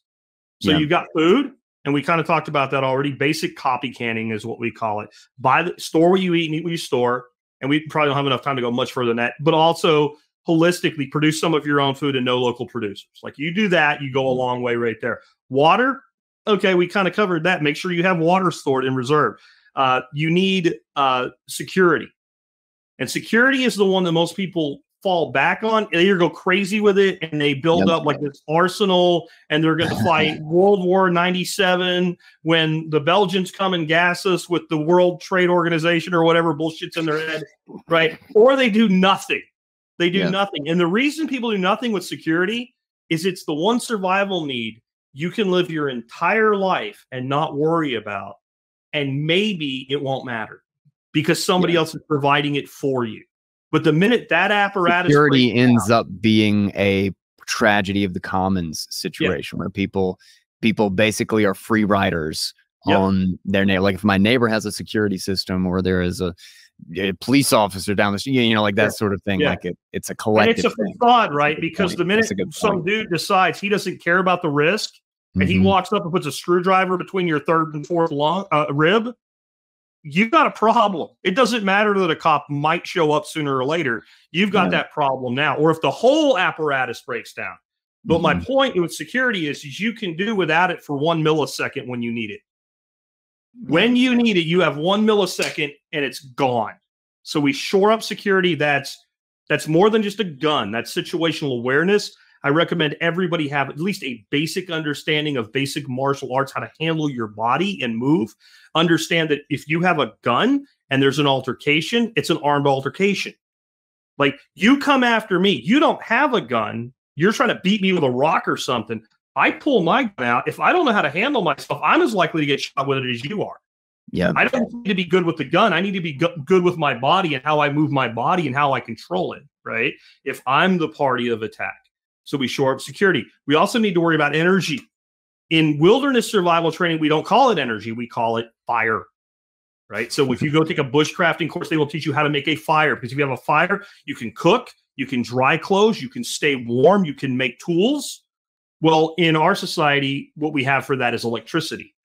Speaker 1: So
Speaker 2: Yeah.
Speaker 1: you've got food, and we kind of talked about that already. Basic copy canning is what we call it. Buy the store where you eat and eat where you store. And we probably don't have enough time to go much further than that, but also holistically produce some of your own food and no local producers. Like you do that, you go a long way right there. Water, okay, we kind of covered that. Make sure you have water stored in reserve. Uh, you need uh, security, and security is the one that most people fall back on. They either go crazy with it and they build
Speaker 2: Yep.
Speaker 1: up like this arsenal, and they're going to fight World War '97 when the Belgians come and gas us with the World Trade Organization or whatever bullshit's in their head, right? Or they do nothing. They do
Speaker 2: Yeah.
Speaker 1: nothing, and the reason people do nothing with security is it's the one survival need you can live your entire life and not worry about and maybe it won't matter because somebody else is providing it for you but the minute that apparatus
Speaker 2: security ends up being a tragedy of the commons situation where people people basically are free riders
Speaker 1: Yep.
Speaker 2: on their neighbor. Like if my neighbor has a security system or there is a, a police officer down the street, you know, like that
Speaker 1: Yeah.
Speaker 2: sort of thing.
Speaker 1: Yeah.
Speaker 2: Like it, it's a
Speaker 1: and
Speaker 2: collective.
Speaker 1: it's a facade right because
Speaker 2: point.
Speaker 1: the minute
Speaker 2: That's a good
Speaker 1: some
Speaker 2: point.
Speaker 1: dude decides he doesn't care about the risk and he
Speaker 2: Mhm.
Speaker 1: walks up and puts a screwdriver between your third and fourth long, uh, rib you've got a problem it doesn't matter that a cop might show up sooner or later you've got
Speaker 2: Yeah.
Speaker 1: that problem now or if the whole apparatus breaks down But my
Speaker 2: Mhm.
Speaker 1: point with security is, is you can do without it for one millisecond when you need it. When you need it, you have one millisecond and it's gone. So we shore up security. That's that's more than just a gun. That's situational awareness. I recommend everybody have at least a basic understanding of basic martial arts, how to handle your body and move. Understand that if you have a gun and there's an altercation, it's an armed altercation. Like you come after me, you don't have a gun, you're trying to beat me with a rock or something. I pull my gun out. If I don't know how to handle myself, I'm as likely to get shot with it as you are.
Speaker 2: Yeah.
Speaker 1: I don't need to be good with the gun. I need to be go- good with my body and how I move my body and how I control it, right? If I'm the party of attack. So we shore up security. We also need to worry about energy. In wilderness survival training, we don't call it energy, we call it fire. Right. So if you go take a bushcrafting course, they will teach you how to make a fire because if you have a fire, you can cook, you can dry clothes, you can stay warm, you can make tools. Well, in our society, what we have for that is electricity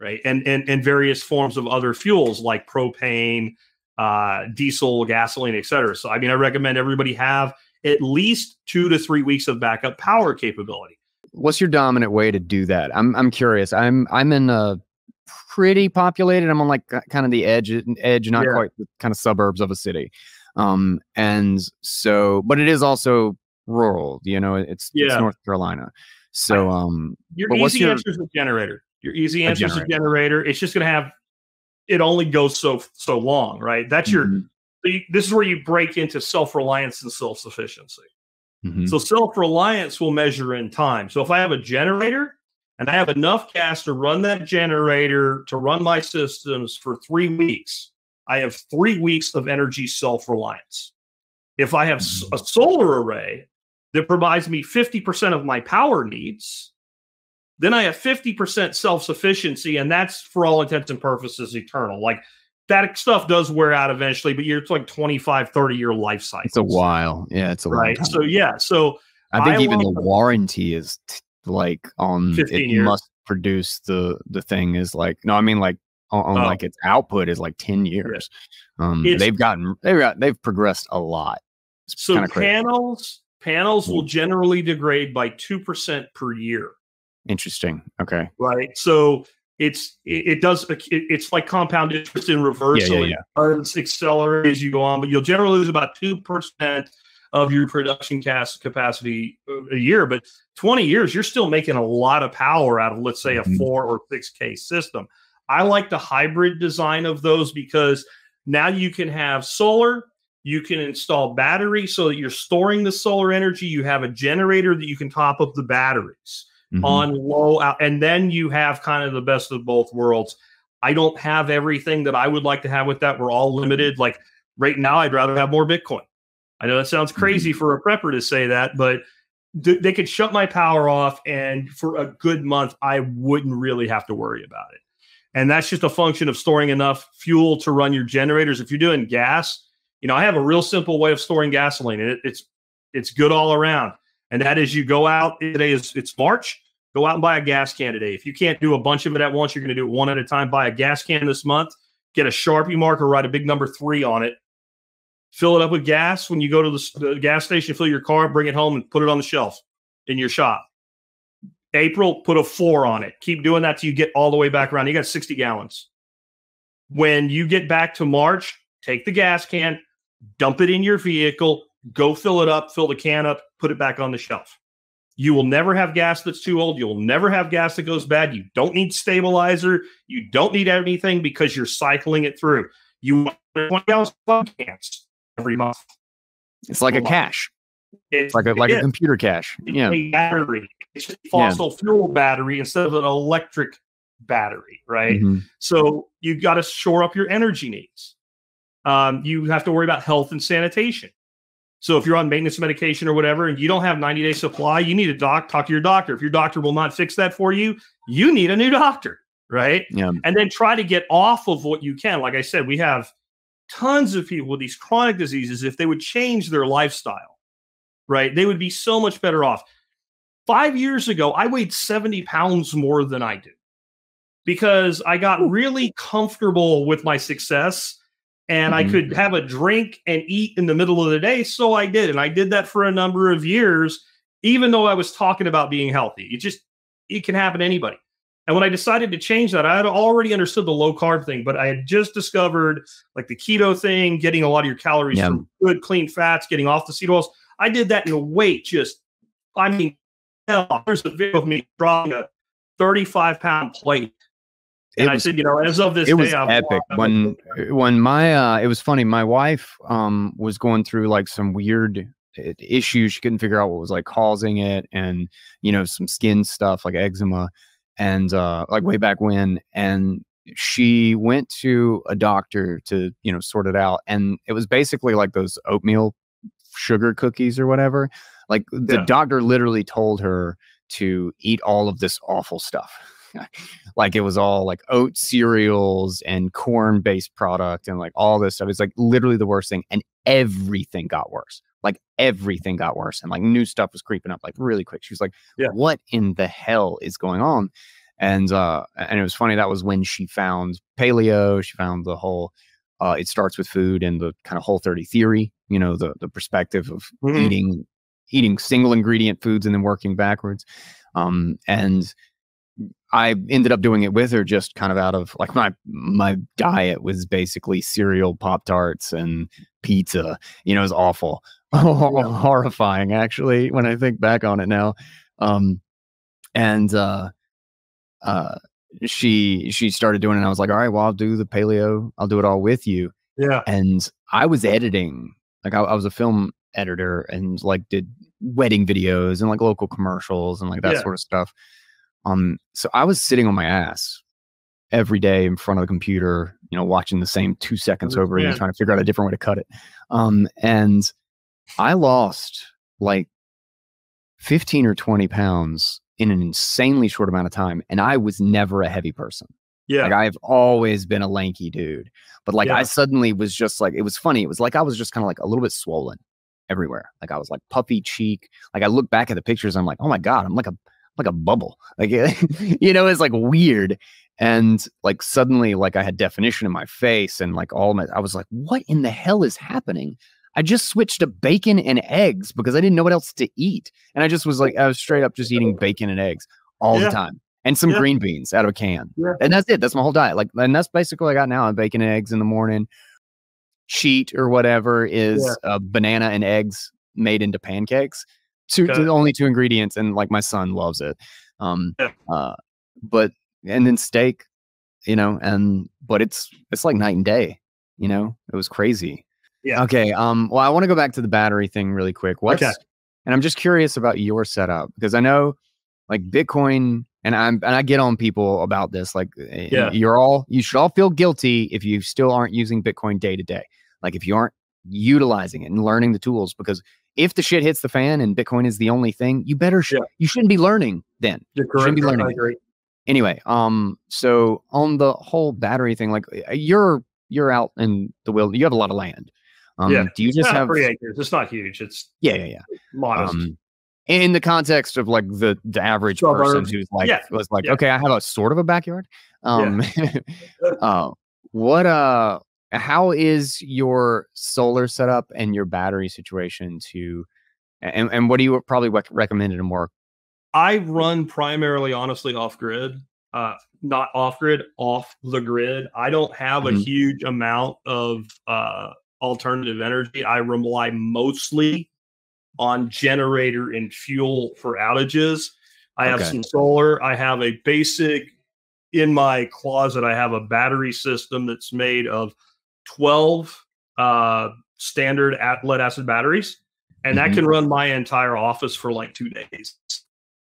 Speaker 1: right? And and and various forms of other fuels like propane, uh, diesel, gasoline, et cetera. So I mean, I recommend everybody have at least two to three weeks of backup power capability.
Speaker 2: what's your dominant way to do that? I'm I'm curious. I'm I'm in a pretty populated. I'm on like kind of the edge edge, not
Speaker 1: Yeah.
Speaker 2: quite the kind of suburbs of a city. Um, and so, but it is also rural. You know, it's it's
Speaker 1: Yeah.
Speaker 2: North Carolina. So, um,
Speaker 1: Your easy
Speaker 2: your-
Speaker 1: answer is a generator. Your easy
Speaker 2: A
Speaker 1: answer is a generator. It's just going to have. It only goes so so long, right? That's your.
Speaker 2: Mhm,
Speaker 1: the- This is where you break into self reliance and self sufficiency.
Speaker 2: mhm.
Speaker 1: So self reliance will measure in time. So if I have a generator and I have enough gas to run that generator to run my systems for three weeks, I have three weeks of energy self reliance. If I have a solar array that provides me 50% of my power needs, then I have 50% self sufficiency. And that's for all intents and purposes eternal. Like that stuff does wear out eventually, but you're it's like 25, 30 year life cycle.
Speaker 2: it's a while. Yeah, it's a
Speaker 1: Right. So, yeah. So,
Speaker 2: I think
Speaker 1: I
Speaker 2: even the warranty is t- like on
Speaker 1: 15
Speaker 2: it
Speaker 1: years.
Speaker 2: must produce the the thing is like no, I mean like on, on
Speaker 1: Oh.
Speaker 2: like its output is like ten years. Um,
Speaker 1: It's-
Speaker 2: they've gotten they've got they've progressed a lot. It's
Speaker 1: So panels panels will generally degrade by two percent per year,
Speaker 2: Interesting. Okay.
Speaker 1: right? So it's it, it does it, it's like compound interest in reverse.
Speaker 2: Yeah,
Speaker 1: so
Speaker 2: yeah,
Speaker 1: it does accelerate as you go on, but you'll generally lose about two percent of your production cast capacity uh, a year. But twenty years, you're still making a lot of power out of let's say a four or six K system. I like the hybrid design of those because now you can have solar you can install battery so that you're storing the solar energy you have a generator that you can top up the batteries
Speaker 2: Mhm.
Speaker 1: on low out and then you have kind of the best of both worlds. I don't have everything that i would like to have with that. We're all limited. Like right now i'd rather have more bitcoin. I know that sounds crazy for a prepper to say that but th- they could shut my power off and for a good month i wouldn't really have to worry about it. And that's just a function of storing enough fuel to run your generators. If you're doing gas you know i have a real simple way of storing gasoline and it, it's it's good all around and that is you go out today is it's march go out and buy a gas can today. If you can't do a bunch of it at once you're going to do it one at a time. Buy a gas can this month get a sharpie marker write a big number three on it. Fill it up with gas. When you go to the, the gas station fill your car bring it home and put it on the shelf in your shop. April put a four on it. Keep doing that till you get all the way back around. You got 60 gallons. When you get back to march take the gas can dump it in your vehicle go fill it up fill the can up put it back on the shelf you will never have gas that's too old you'll never have gas that goes bad you don't need stabilizer you don't need anything because you're cycling it through you want 20 gallons of cans every month
Speaker 2: It's like a cache.
Speaker 1: it's
Speaker 2: It's like a like a computer cache. Yeah.
Speaker 1: a battery it's a fossil fuel battery instead of an electric battery right
Speaker 2: Mhm.
Speaker 1: so you got to shore up your energy needs. Um, you have to worry about health and sanitation. So if you're on maintenance medication or whatever, and you don't have 90 day supply, you need a doc. Talk to your doctor. If your doctor will not fix that for you, you need a new doctor, right?
Speaker 2: Yeah.
Speaker 1: And then try to get off of what you can. Like I said, we have tons of people with these chronic diseases. If they would change their lifestyle, right, they would be so much better off. Five years ago, I weighed 70 pounds more than I do because I got really comfortable with my success and I
Speaker 2: Mhm.
Speaker 1: could have a drink and eat in the middle of the day. So I did. And I did that for a number of years, even though I was talking about being healthy. It just, it can happen to anybody. And when I decided to change that, I had already understood the low carb thing, but I had just discovered like the keto thing, getting a lot of your calories
Speaker 2: Yeah.
Speaker 1: from good, clean fats, getting off the seed oils. I did that in a weight just, I mean, hell, there's a video of me dropping a 35 pound plate. And I said, you know, as of this
Speaker 2: it
Speaker 1: day,
Speaker 2: was
Speaker 1: I've
Speaker 2: epic.
Speaker 1: Lost-
Speaker 2: when when my uh it was funny my wife um was going through like some weird i- issues. She couldn't figure out what was like causing it and you know some skin stuff like eczema and uh like way back when. And she went to a doctor to you know sort it out. And it was basically like those oatmeal sugar cookies or whatever. Like the
Speaker 1: Yeah.
Speaker 2: doctor literally told her to eat all of this awful stuff like it was all like oat cereals and corn based product and like all this stuff. It's like literally the worst thing. And everything got worse. Like everything got worse. And like new stuff was creeping up like really quick. She was like,
Speaker 1: Yeah.
Speaker 2: what in the hell is going on? And uh and it was funny, that was when she found paleo, she found the whole uh it starts with food and the kind of Whole30 theory, you know, the the perspective of
Speaker 1: Mhm.
Speaker 2: eating eating single ingredient foods and then working backwards. Um, and I ended up doing it with her just kind of out of like my my diet was basically cereal, pop tarts, and pizza. You know, it was awful, horrifying actually when I think back on it now. Um, and uh, uh, she she started doing it. and I was like, all right, well, I'll do the paleo. I'll do it all with you.
Speaker 1: Yeah.
Speaker 2: And I was editing, like I, I was a film editor and like did wedding videos and like local commercials and like that
Speaker 1: Yeah.
Speaker 2: sort of stuff. Um, so I was sitting on my ass every day in front of the computer, you know, watching the same two seconds over again,
Speaker 1: Understand.
Speaker 2: trying to figure out a different way to cut it. Um, and I lost like 15 or 20 pounds in an insanely short amount of time. And I was never a heavy person.
Speaker 1: Yeah.
Speaker 2: Like I've always been a lanky dude. But like I suddenly was just like it was funny. It was like I was just kind of like a little bit swollen everywhere. Like I was like puffy cheek. Like I look back at the pictures, I'm like, oh my God, I'm like a like a bubble. Like you know, it's like weird. And like suddenly, like I had definition in my face and like all my I was like, what in the hell is happening? I just switched to bacon and eggs because I didn't know what else to eat. And I just was like, I was straight up just eating bacon and eggs all
Speaker 1: Yeah.
Speaker 2: the time. And some
Speaker 1: Yeah.
Speaker 2: green beans out of a can.
Speaker 1: Yeah.
Speaker 2: And that's it. That's my whole diet. Like, and that's basically what I got now. I'm bacon and eggs in the morning. Cheat or whatever is uh, banana and eggs made into pancakes. Two,
Speaker 1: Okay.
Speaker 2: the only two ingredients, and like my son loves it. Um,
Speaker 1: Yeah.
Speaker 2: uh, but and then steak, you know, and but it's it's like night and day. You know, it was crazy.
Speaker 1: Yeah.
Speaker 2: Okay. Um. Well, I want to go back to the battery thing really quick. What's
Speaker 1: Okay.
Speaker 2: and I'm just curious about your setup because I know like Bitcoin and I'm and I get on people about this like eh,
Speaker 1: Yeah.
Speaker 2: you're all you should all feel guilty if you still aren't using Bitcoin day to day. Like if you aren't utilizing it and learning the tools because if the shit hits the fan and Bitcoin is the only thing, you better sh-
Speaker 1: Yeah.
Speaker 2: you shouldn't be learning then.
Speaker 1: You're
Speaker 2: shouldn't be
Speaker 1: correct. I
Speaker 2: learning.
Speaker 1: agree.
Speaker 2: Anyway, um so on the whole battery thing like eh, you're you're out in the wild you have a lot of land. Um
Speaker 1: Yeah.
Speaker 2: do you just
Speaker 1: not
Speaker 2: have
Speaker 1: three acres. It's not huge. It's
Speaker 2: yeah, yeah, yeah.
Speaker 1: modest.
Speaker 2: Um, in the context of like the the average person who's like
Speaker 1: Yeah.
Speaker 2: was like,
Speaker 1: Yeah.
Speaker 2: okay, I have a sort of a backyard. Um, uh, what uh, how is your solar setup and your battery situation to, and and what do you probably rec- recommend it more?
Speaker 1: I run primarily, honestly, off grid. Uh, not off grid, off the grid. I don't have a
Speaker 2: Mhm.
Speaker 1: huge amount of uh, alternative energy. I rely mostly on generator and fuel for outages. I have
Speaker 2: Okay.
Speaker 1: some solar. I have a basic in my closet. I have a battery system that's made of 12 uh, standard at lead acid batteries, and
Speaker 2: Mhm.
Speaker 1: that can run my entire office for like two days.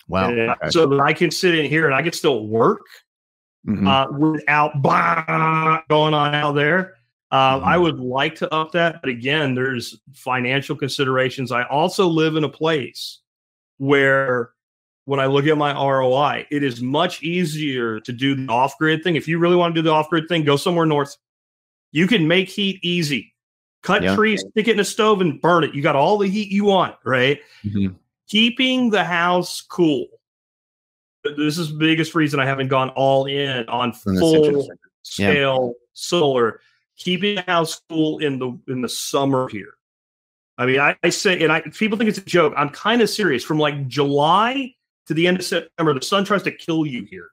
Speaker 2: Wow.
Speaker 1: Uh,
Speaker 2: okay.
Speaker 1: So that I can sit in here and I can still work
Speaker 2: Mhm.
Speaker 1: uh, without bah, going on out there. Um, I
Speaker 2: Mhm.
Speaker 1: would like to up that, but again, there's financial considerations. I also live in a place where, when I look at my ROI, it is much easier to do the off grid thing. If you really want to do the off grid thing, go somewhere north. You can make heat easy. Cut
Speaker 2: Yeah.
Speaker 1: trees, stick it in a stove, and burn it. You got all the heat you want, right?
Speaker 2: Mhm.
Speaker 1: keeping the house cool. This is the biggest reason I haven't gone all in on full
Speaker 2: interesting. Yeah.
Speaker 1: scale solar. Keeping the house cool in the in the summer here. I mean, I, I say, and I people think it's a joke. I'm kind of serious. From like July to the end of September, the sun tries to kill you here.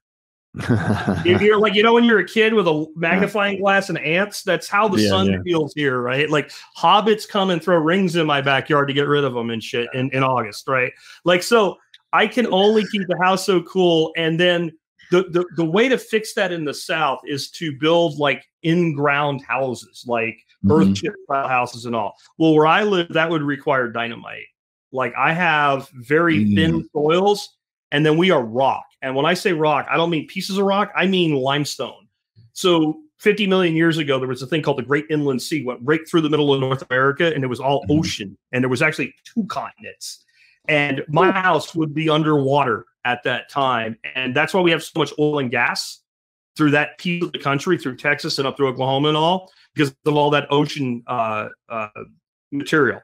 Speaker 1: If you're like, you know, when you're a kid with a magnifying glass and ants, that's how the
Speaker 2: Yeah,
Speaker 1: sun
Speaker 2: yeah.
Speaker 1: feels here, right? Like hobbits come and throw rings in my backyard to get rid of them and shit in, in August, right? Like, so I can only keep the house so cool. And then the, the, the way to fix that in the South is to build like in ground houses, like earth
Speaker 2: Mhm.
Speaker 1: chip houses and all. Well, where I live, that would require dynamite. Like I have very thin soils, and then we are rock. And when I say rock, I don't mean pieces of rock, I mean limestone. So 50 million years ago, there was a thing called the Great Inland Sea, went right through the middle of North America, and it was all
Speaker 2: Mhm.
Speaker 1: ocean, and there was actually two continents. And my house would be underwater at that time. And that's why we have so much oil and gas through that piece of the country, through Texas and up through Oklahoma and all, because of all that ocean uh, uh, material.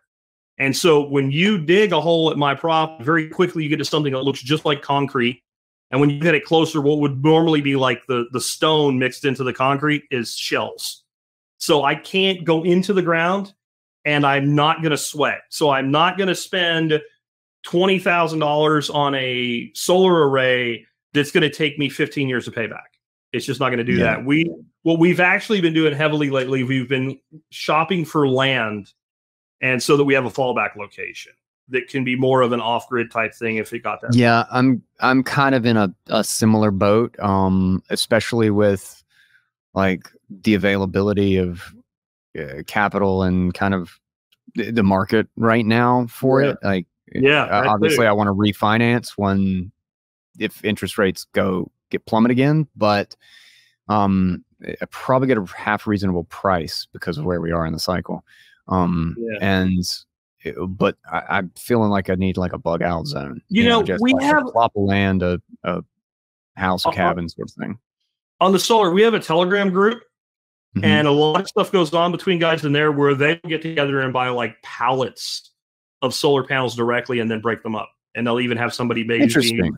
Speaker 1: And so when you dig a hole at my prop, very quickly you get to something that looks just like concrete. And when you get it closer, what would normally be like the, the stone mixed into the concrete is shells. So I can't go into the ground and I'm not going to sweat. So I'm not going to spend twenty thousand dollars on a solar array that's going to take me 15 years to pay back. It's just not going to do
Speaker 2: Yeah.
Speaker 1: that. We what we've actually been doing heavily lately, we've been shopping for land, and so that we have a fallback location that can be more of an off-grid type thing if it got that.
Speaker 2: Yeah, I'm I'm kind of in a, a similar boat, um, especially with like the availability of uh, capital and kind of the, market right now for
Speaker 1: Yeah.
Speaker 2: it. Like,
Speaker 1: Yeah,
Speaker 2: uh, obviously,
Speaker 1: there.
Speaker 2: I want to refinance when if interest rates go get plummet again, but um, I probably get a half reasonable price because of where we are in the cycle. Um,
Speaker 1: Yeah.
Speaker 2: and but I, I'm feeling like I need like a bug out zone.
Speaker 1: You know, we
Speaker 2: like a
Speaker 1: have-
Speaker 2: plot of land, a, a house, a
Speaker 1: Uh, uh,
Speaker 2: cabin sort of thing.
Speaker 1: on the solar, we have a Telegram group,
Speaker 2: Mhm.
Speaker 1: and a lot of stuff goes on between guys in there where they get together and buy like pallets of solar panels directly and then break them up. And they'll even have somebody maybe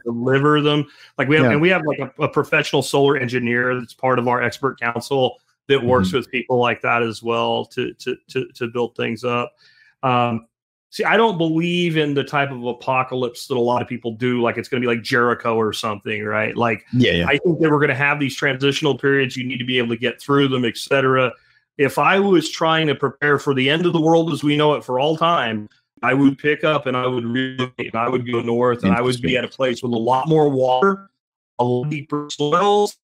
Speaker 1: deliver them. Like we have,
Speaker 2: Yeah.
Speaker 1: and we have like a, a professional solar engineer that's part of our expert council that works
Speaker 2: Mm-hmm.
Speaker 1: with people like that as well to to to, to build things up. Um, see, I don't believe in the type of apocalypse that a lot of people do. Like it's going to be like Jericho or something, right? Like
Speaker 2: yeah, yeah,
Speaker 1: I think that we're going to have these transitional periods. You need to be able to get through them, etc. If I was trying to prepare for the end of the world as we know it for all time, I would pick up and I would relocate and I would go north and I would be at a place with a lot more water, a lot deeper soils,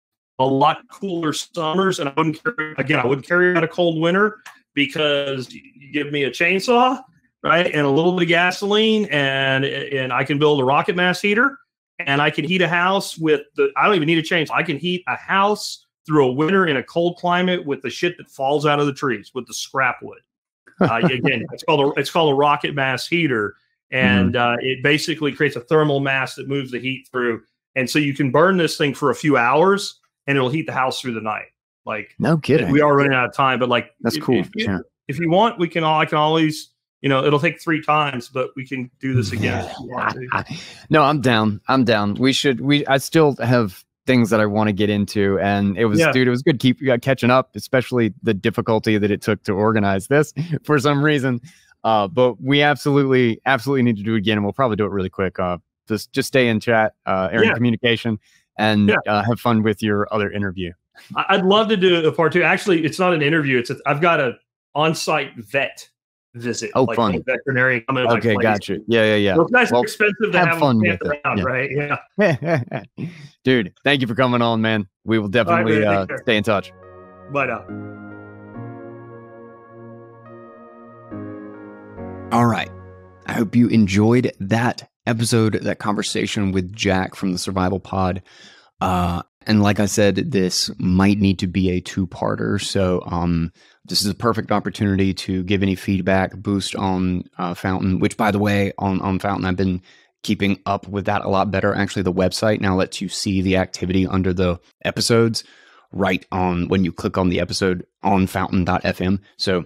Speaker 1: a lot cooler summers, and I wouldn't carry again. I wouldn't carry out a cold winter because you give me a chainsaw, right, and a little bit of gasoline, and and I can build a rocket mass heater and I can heat a house with the. I don't even need a chainsaw. I can heat a house through a winter in a cold climate with the shit that falls out of the trees with the scrap wood. Uh, again, it's called a it's called a rocket mass heater, and uh, it basically creates a thermal mass that moves the heat through, and so you can burn this thing for a few hours, and it'll heat the house through the night. Like
Speaker 2: no kidding.
Speaker 1: we are running out of time, but like
Speaker 2: That's
Speaker 1: if-
Speaker 2: cool.
Speaker 1: If you,
Speaker 2: yeah.
Speaker 1: if you want, we can. I can always. You know, it'll take three times, but we can do this again.
Speaker 2: no, I'm down. I'm down. We should. We. I still have things that I want to get into, and it was,
Speaker 1: Yeah.
Speaker 2: dude. It was good keep uh, catching up, especially the difficulty that it took to organize this for some reason. Uh, but we absolutely, absolutely need to do it again, and we'll probably do it really quick. Uh, just, just stay in chat, uh, Aaron
Speaker 1: Yeah.
Speaker 2: communication, and
Speaker 1: Yeah.
Speaker 2: uh, have fun with your other interview.
Speaker 1: I- I'd love to do a part two. Actually, it's not an interview. It's a, I've got a on-site vet visit.
Speaker 2: Oh,
Speaker 1: like
Speaker 2: fun.
Speaker 1: veterinarian coming
Speaker 2: Okay,
Speaker 1: place.
Speaker 2: gotcha. Yeah, yeah, yeah.
Speaker 1: Those guys
Speaker 2: Well,
Speaker 1: are expensive to
Speaker 2: have
Speaker 1: have,
Speaker 2: fun
Speaker 1: them
Speaker 2: with it.
Speaker 1: around,
Speaker 2: Yeah.
Speaker 1: right? Yeah.
Speaker 2: yeah. Dude, thank you for coming on, man. We will definitely
Speaker 1: man,
Speaker 2: uh, stay in touch.
Speaker 1: But uh,
Speaker 2: All right. I hope you enjoyed that episode, that conversation with Jack from the Survival Pod. Uh, and like I said, this might need to be a two parter. So um, this is a perfect opportunity to give any feedback, boost on uh, Fountain, which, by the way, on, on Fountain, I've been keeping up with that a lot better. Actually, the website now lets you see the activity under the episodes right on when you click on the episode on fountain.fm. So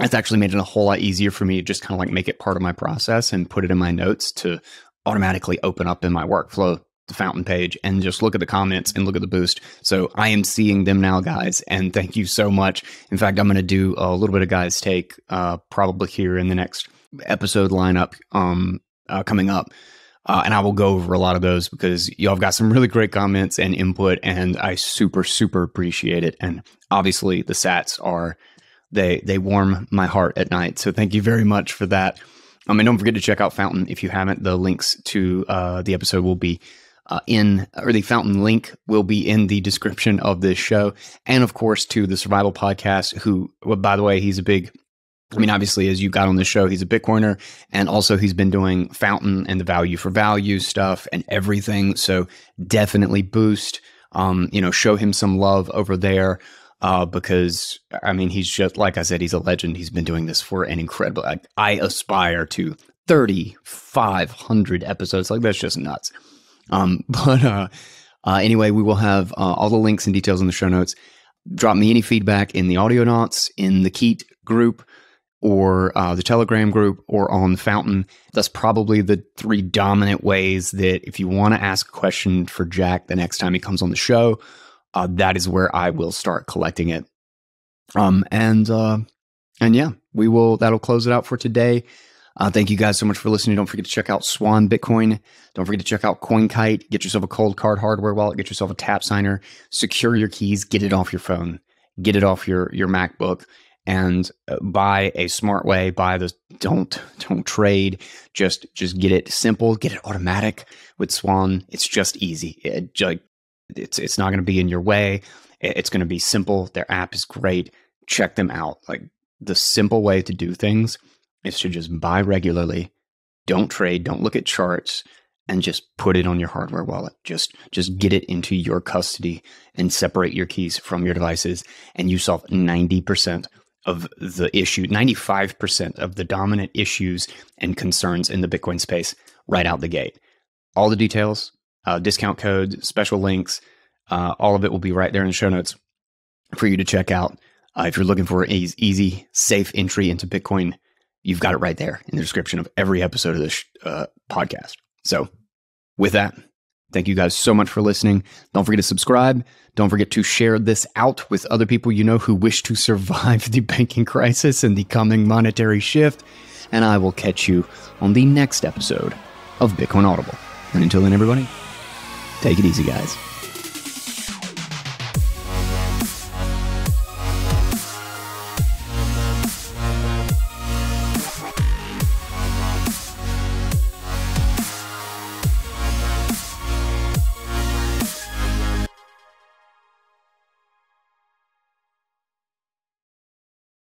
Speaker 2: it's actually made it a whole lot easier for me to just kind of like make it part of my process and put it in my notes to automatically open up in my workflow the fountain page and just look at the comments and look at the boost. So I am seeing them now, guys, and thank you so much. In fact, I'm going to do a little bit of guys take uh, probably here in the next episode lineup um, uh, coming up. Uh, and I will go over a lot of those because y'all have got some really great comments and input, and I super, super appreciate it. And obviously, the sats are they they warm my heart at night. So thank you very much for that. Um, and don't forget to check out Fountain if you haven't. The links to uh, the episode will be uh, in, or the Fountain link will be in the description of this show, and of course to the Survival Podcast. Who, well, by the way, he's a big. I mean, obviously, as you got on the show, he's a Bitcoiner, and also he's been doing Fountain and the value for value stuff and everything. So definitely boost. Um, you know, show him some love over there uh, because I mean, he's just like I said, he's a legend. He's been doing this for an incredible. I, I aspire to thirty five hundred episodes. Like that's just nuts. Um, but uh, uh, anyway, we will have uh, all the links and details in the show notes. Drop me any feedback in the audio notes in the Keet group or uh, the Telegram group or on Fountain. That's probably the three dominant ways that if you want to ask a question for Jack the next time he comes on the show, uh, that is where I will start collecting it. Um, and uh, and yeah, we will. That'll close it out for today. Uh, thank you guys so much for listening. Don't forget to check out Swan Bitcoin. Don't forget to check out CoinKite. Get yourself a COLDCARD hardware wallet. Get yourself a TAPSIGNER. Secure your keys. Get it off your phone. Get it off your your MacBook. And uh, buy a smart way. Buy the don't don't trade. Just just get it simple. Get it automatic with Swan. It's just easy. It, like it's it's not going to be in your way. It's going to be simple. Their app is great. Check them out. Like the simple way to do things is to mm-hmm. just buy regularly, don't trade, don't look at charts, and just put it on your hardware wallet. Just just get it into your custody and separate your keys from your devices, and you solve ninety percent of the issue, ninety five percent of the dominant issues and concerns in the Bitcoin space right out the gate. All the details, uh, discount codes, special links, uh, all of it will be right there in the show notes for you to check out. Uh, if you're looking for an easy, safe entry into Bitcoin, you've got it right there in the description of every episode of this uh, podcast. So, with that, thank you guys so much for listening. Don't forget to subscribe. Don't forget to share this out with other people you know who wish to survive the banking crisis and the coming monetary shift. And I will catch you on the next episode of Bitcoin Audible. And until then, everybody, take it easy, guys.